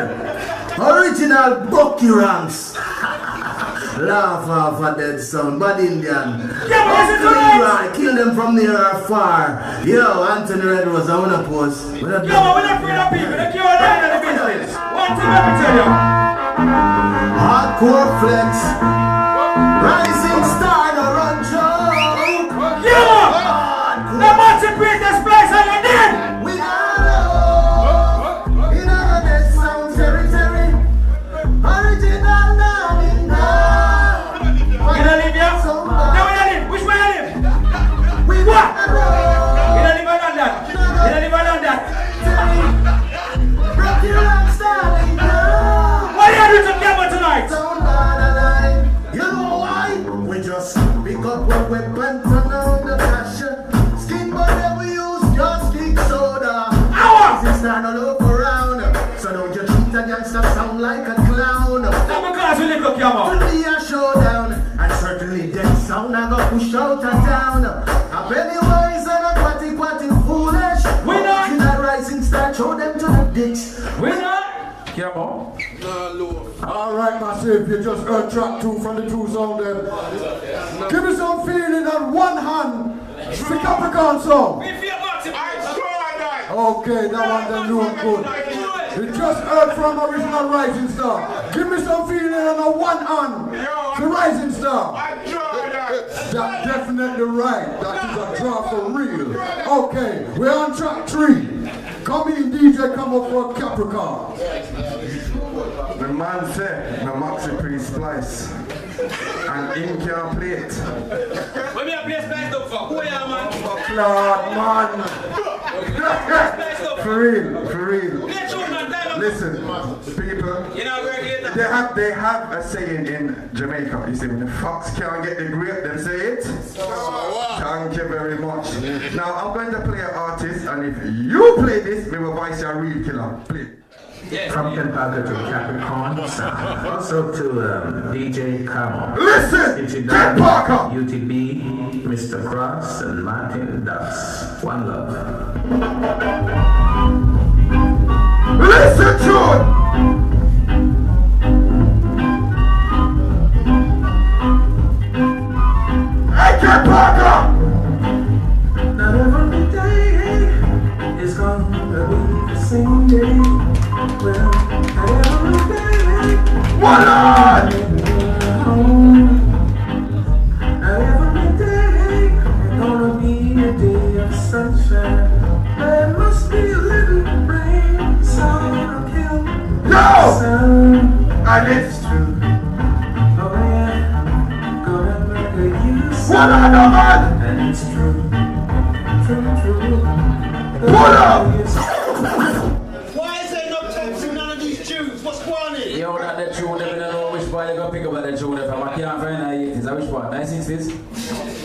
Original Bucky ranks. Laugh off a dead son, bad Indian. Yeah, but Bucky it. Kill them from near or far. Yo, Anthony Red Rose, I wanna pose. What Yo, we're not afraid of people. They keep on lying in the business. One thing let me tell you. Hardcore flex. Rising Gamma. All right, massive, you just heard track two from the two song there. Give me some feeling on one hand. The Capricorn song. We feel Maxi Okay, that one then doing good. You just heard from original Rising Star. Give me some feeling on the one hand. The Rising Star. I enjoy that definitely right. That is a draw for real. Okay, we're on track three. Come in, DJ, come up for Capricorn. The man said, the Maxi Priest splice. And him can't play it. When me a play Spice Up for, who are you, man? Lord, man. for real, for real. Listen, people. You know, regulator. They have they have a saying in Jamaica. You say when the fox can't get the grip, them say it. Thank you very much. Now I'm going to play an artist, and if you play this, we will voice your real killer. Play. From Ken Parker to Capricorn Also to um, DJ Camo. Listen! Ken Parker! UTB, Mr. Cross, and Martin Dubs. One love. Listen to it! Ken Parker! Not every day is gonna be the same day. Well, not every day. One on! No! Sun. And it's true. Oh yeah, gonna make a use. On, no man! And it's true, true, true. Pull up! Why is there no text in none of these tunes? What's going on here? Yo, that the tune, them don't know which part you gonna pick up at the tune from. I can't find it. Is that which part? 1960s?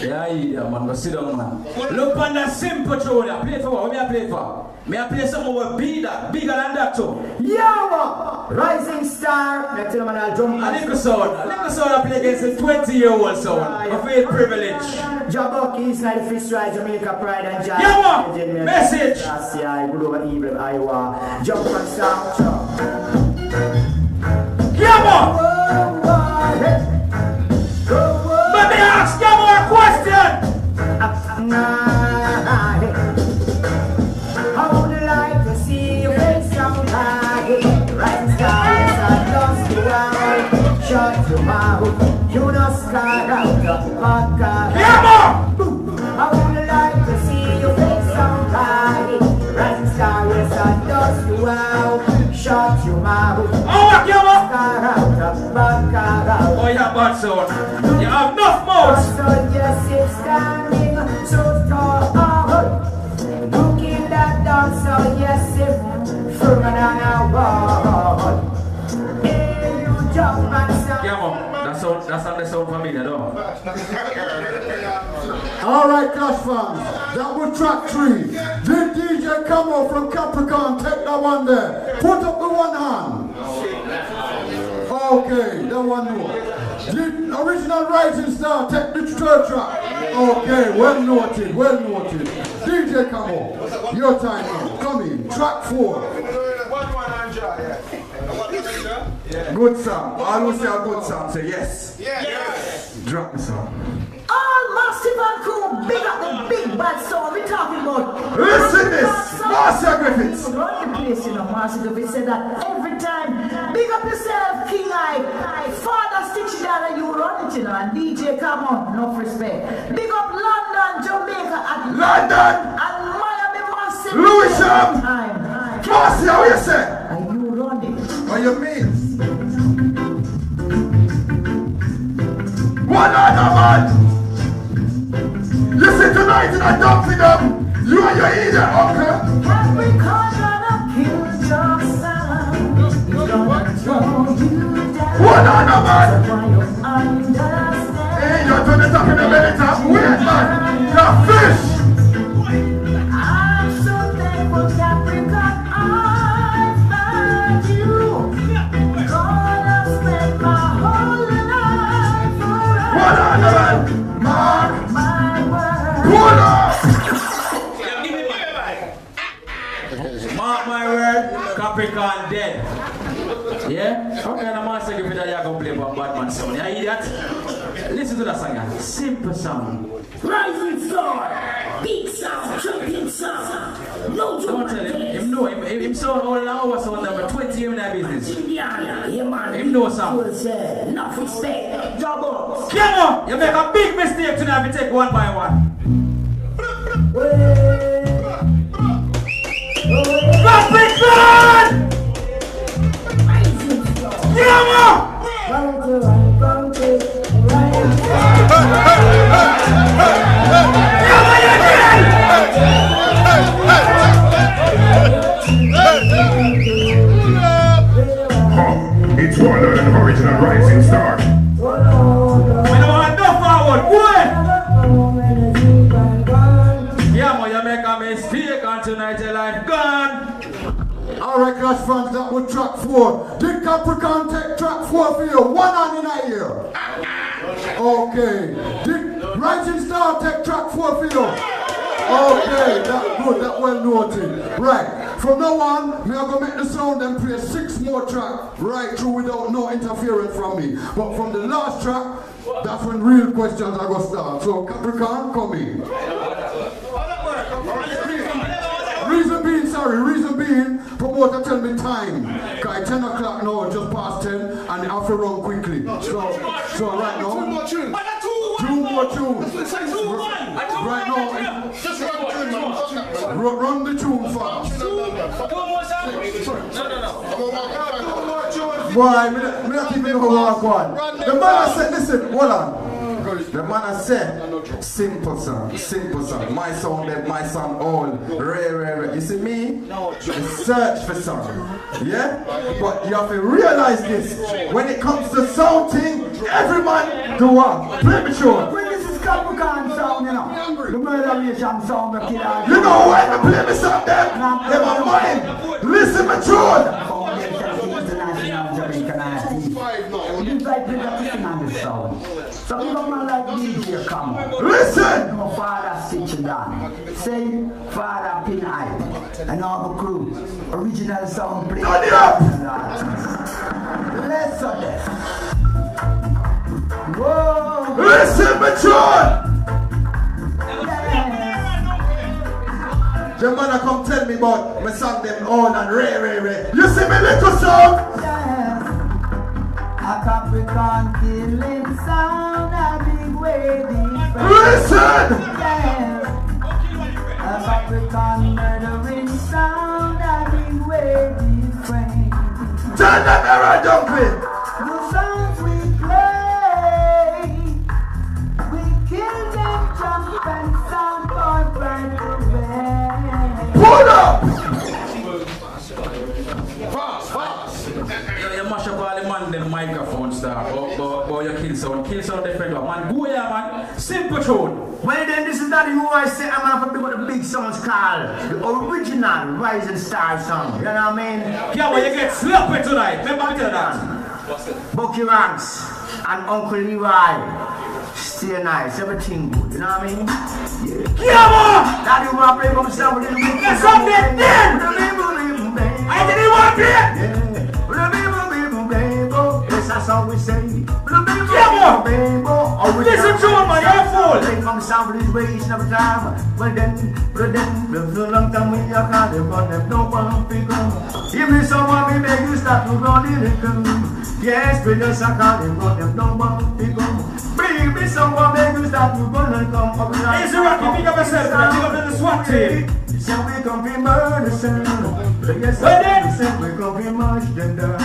Yeah, yeah, man. Go sit down, man. Look on the simple tune. I play for what? What me I play for? Me I play something with bigger, bigger than that too. Yo! Rising star. Next time I'll jump. A little sound, a little sound I play against a 20 year old sound. I feel privilege. Jabok Eastside Fish Ride, Jamaica Pride and Joy. Yeah, man. Message. I good over Evelyn, Iowa. Jump sound. Yeah, man. Shut your mouth. Oh, you sometime let's guys on the round shot to my blood you know. Scar out the vodka. Oh, yeah, bad sound. Yeah, man. That sound, that sound, that though. All right, Clash fans, that was track three. Did DJ Camo from Capricorn take that one there? Put up the one hand. Okay, that one more. Did original Rising Star take the third track? Okay, well noted, well noted. DJ Camo, your time now. Come in, track four. Good song. All who say a good song say yes. yes. Drop the song. All massive and cool, big up the big bad song we talking about. Listen this, Marcia Griffiths. Run the place, you know, Marcia Griffiths said that every time. Big up yourself, King I. Father Stitch down and you run it, you know, and DJ come on, no respect. Big up London, Jamaica, and London. and Miami, Marcia. Lewisham. Time. Marcia, what you say? And you run it. What you mean? One other man. Listen tonight in a dump for them. You and your idiot uncle. Capricorn gonna kill your son. Gonna throw you down. One other man. So why you understand? Hey, you're turning it up in the minute. Weird, man. You're fish. Capricorn dead. Yeah? How kind of master give me that you're play for Batman song? Idiot? Listen to that song, yeah. Simple song. Rising star, big sound, champion sound. No Don't tell him. Him know. Him, him, him sound all an hour sound number 20 years in that business. Yeah, man. Him know some. Enough respect. Double. Come on! You make a big mistake tonight if you take one by one. Capricorn! Come it's one of That was track four. Did Capricorn take track four for you? One hand in a. Okay. Did Rising Star take track four for you? Okay, that good, that well noted. Right, from now on, me are gonna make the sound and play six more tracks right through without no interference from me. But from the last track, that's when real questions are gonna start. So Capricorn, come in. Reason being, sorry, reason being, promoter tell me time. Cause 10 o'clock now, just past 10, and I have to run quickly. So, so right now, Two more tunes. two more tunes. Right now, Just run the tune, man. run, run the tune fast. Boy, me, not- me not even know what one. The man I said, listen, hold on. The man I said, simple song, simple song. My song, that my song, all rare, rare, rare. You see me? I search for song. Yeah? But you have to realize this. When it comes to sounding, every man do what? Play me sure. When this is Capricorn sound, you know, the murder nation sound, the killer. You know when me play me song them? Them are mine. Listen me tune. International Jamaican artist. You like the Latin on the sound. So you don't man like come on. Listen! My father sitting down. Say, Father Pin. And all the crew. Original sound play. It up! Let's of this. Whoa! Listen tune. The man come tell me about me song them all and rare, rare, rare. You see me little song? A Capricorn killing sound, a big way different. Listen! Yes. A Capricorn murdering sound, a big way different. Turn that mirror, dumpling. Microphone stuff. But, but, but you kill sound. Kill sound different. Man, go here, man. Simple tune. Well then, this is that you always say I'm gonna big what the big songs called the original Rising Star song. You know what I mean? Yeah, well, you get sloppy tonight. Remember I tell you that. Bucky Ranks and Uncle Leroy. Stay nice, everything good, you know what I mean? Yeah. Come on! Daddy wanna play from some little bit. Let's up then! I didn't want to Yeah. That's how we say. Come! Listen to him, man, you're a fool. From some of these ways every time. Well then, but then, there's a long time we are them, but them no one. Give me someone, me make you start to run in it. Yes, we just are them, but them no one up. Bring me someone, make you start to run and come up. Easy Rocky, pick up yourself. Pick up the SWAT team. So we come be murder. Yes, we come be much than that.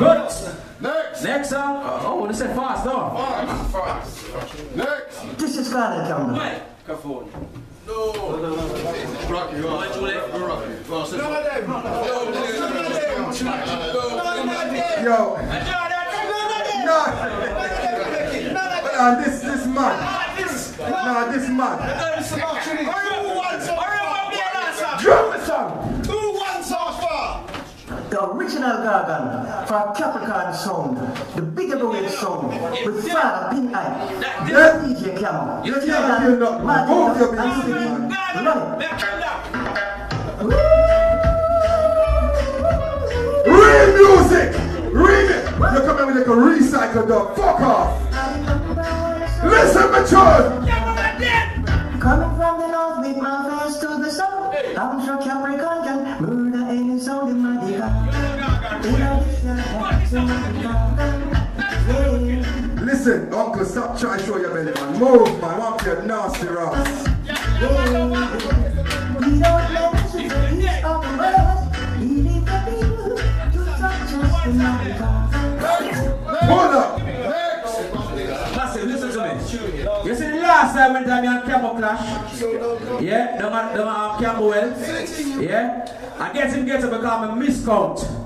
Good. Next. Next song. Oh, this is fast, though. Fast. fast. Next. This is Scarlet Campbell. Microphone. Rocky, go on. Go Rocky. Go on, sit None of them. None of them. Yo. None No. of them. Hold on, this, this man. Nah, this man. Who won so far? Drop the song. Who won so far? The original Gorgon for Capricorn sound, the big heavyweight sound, with Father Pin Eye, Yeah. DJ Camo. You can't hear nothing. Move your music, man. Run it. Real music! Read it! You come here with like a recycle dog. Fuck off! Listen, mature! Coming Listen, uncle, stop trying to show your belly, man. Move, man. Want your nasty ass. Don't let you to touch us. Hold up! Listen, listen to me. You see the last time when had Camel Clash? Yeah, them at Camberwell. Yeah? I get him get up because I miscount.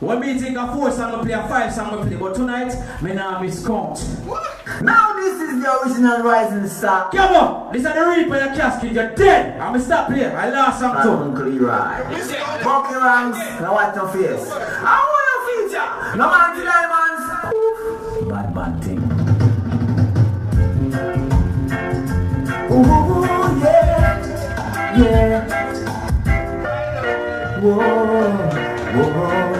When me think a four song I play a five song I play, but tonight me now miscount. Now this is the original Rising Star. Come on, this is the reaper your casket, you're dead. I'm gonna stop playing. I lost some too. Uncle Right. Bucky Ranks, now what your face? I want your feature. No man to diamonds. Bad bad thing. Ooh, yeah, yeah. Whoa, whoa,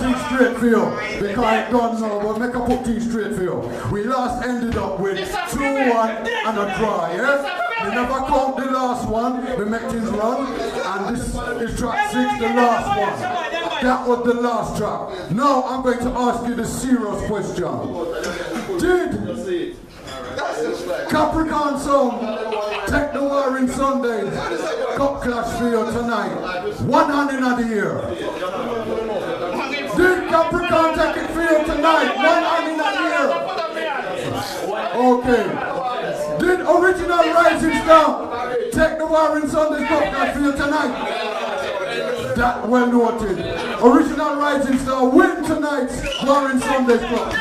straight for you. Because I don't know, but make a put things straight for you. We last ended up with 2-1 and a draw, yeah? We never count the last one, we make things run. And this is track 6, the last one. That was the last track. Now I'm going to ask you the serious question. Did Capricorn song take the Warring Sundays? Cup clash for you tonight. One hand in the ear. Did Capricorn for you tonight? One hand in the ear. Okay. Did original Rising Star take the Warring Sundays Cup clash for you tonight? That well noted. Original Rising Star win tonight's Warring Sundays Cup.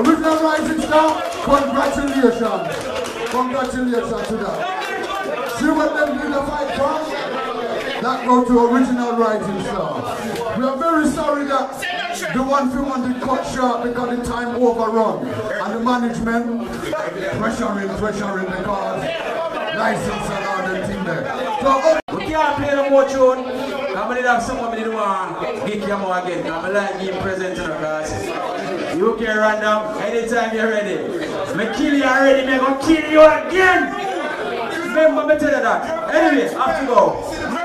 Original Rising Star, congratulations. Congratulations to that. See what them did the fight? That go to Original Rising Star. We are very sorry that the one film did cut short because the time overrun. And the management pressuring, pressuring the cars. License and all them thing there. So, oh, We can't play no more tune. I'm gonna have someone me didn't want get you more again. I'm like being present in the class. You can run down anytime you're ready. Me kill you already, me gonna kill you again. Remember me tell you that. Anyway, have to go.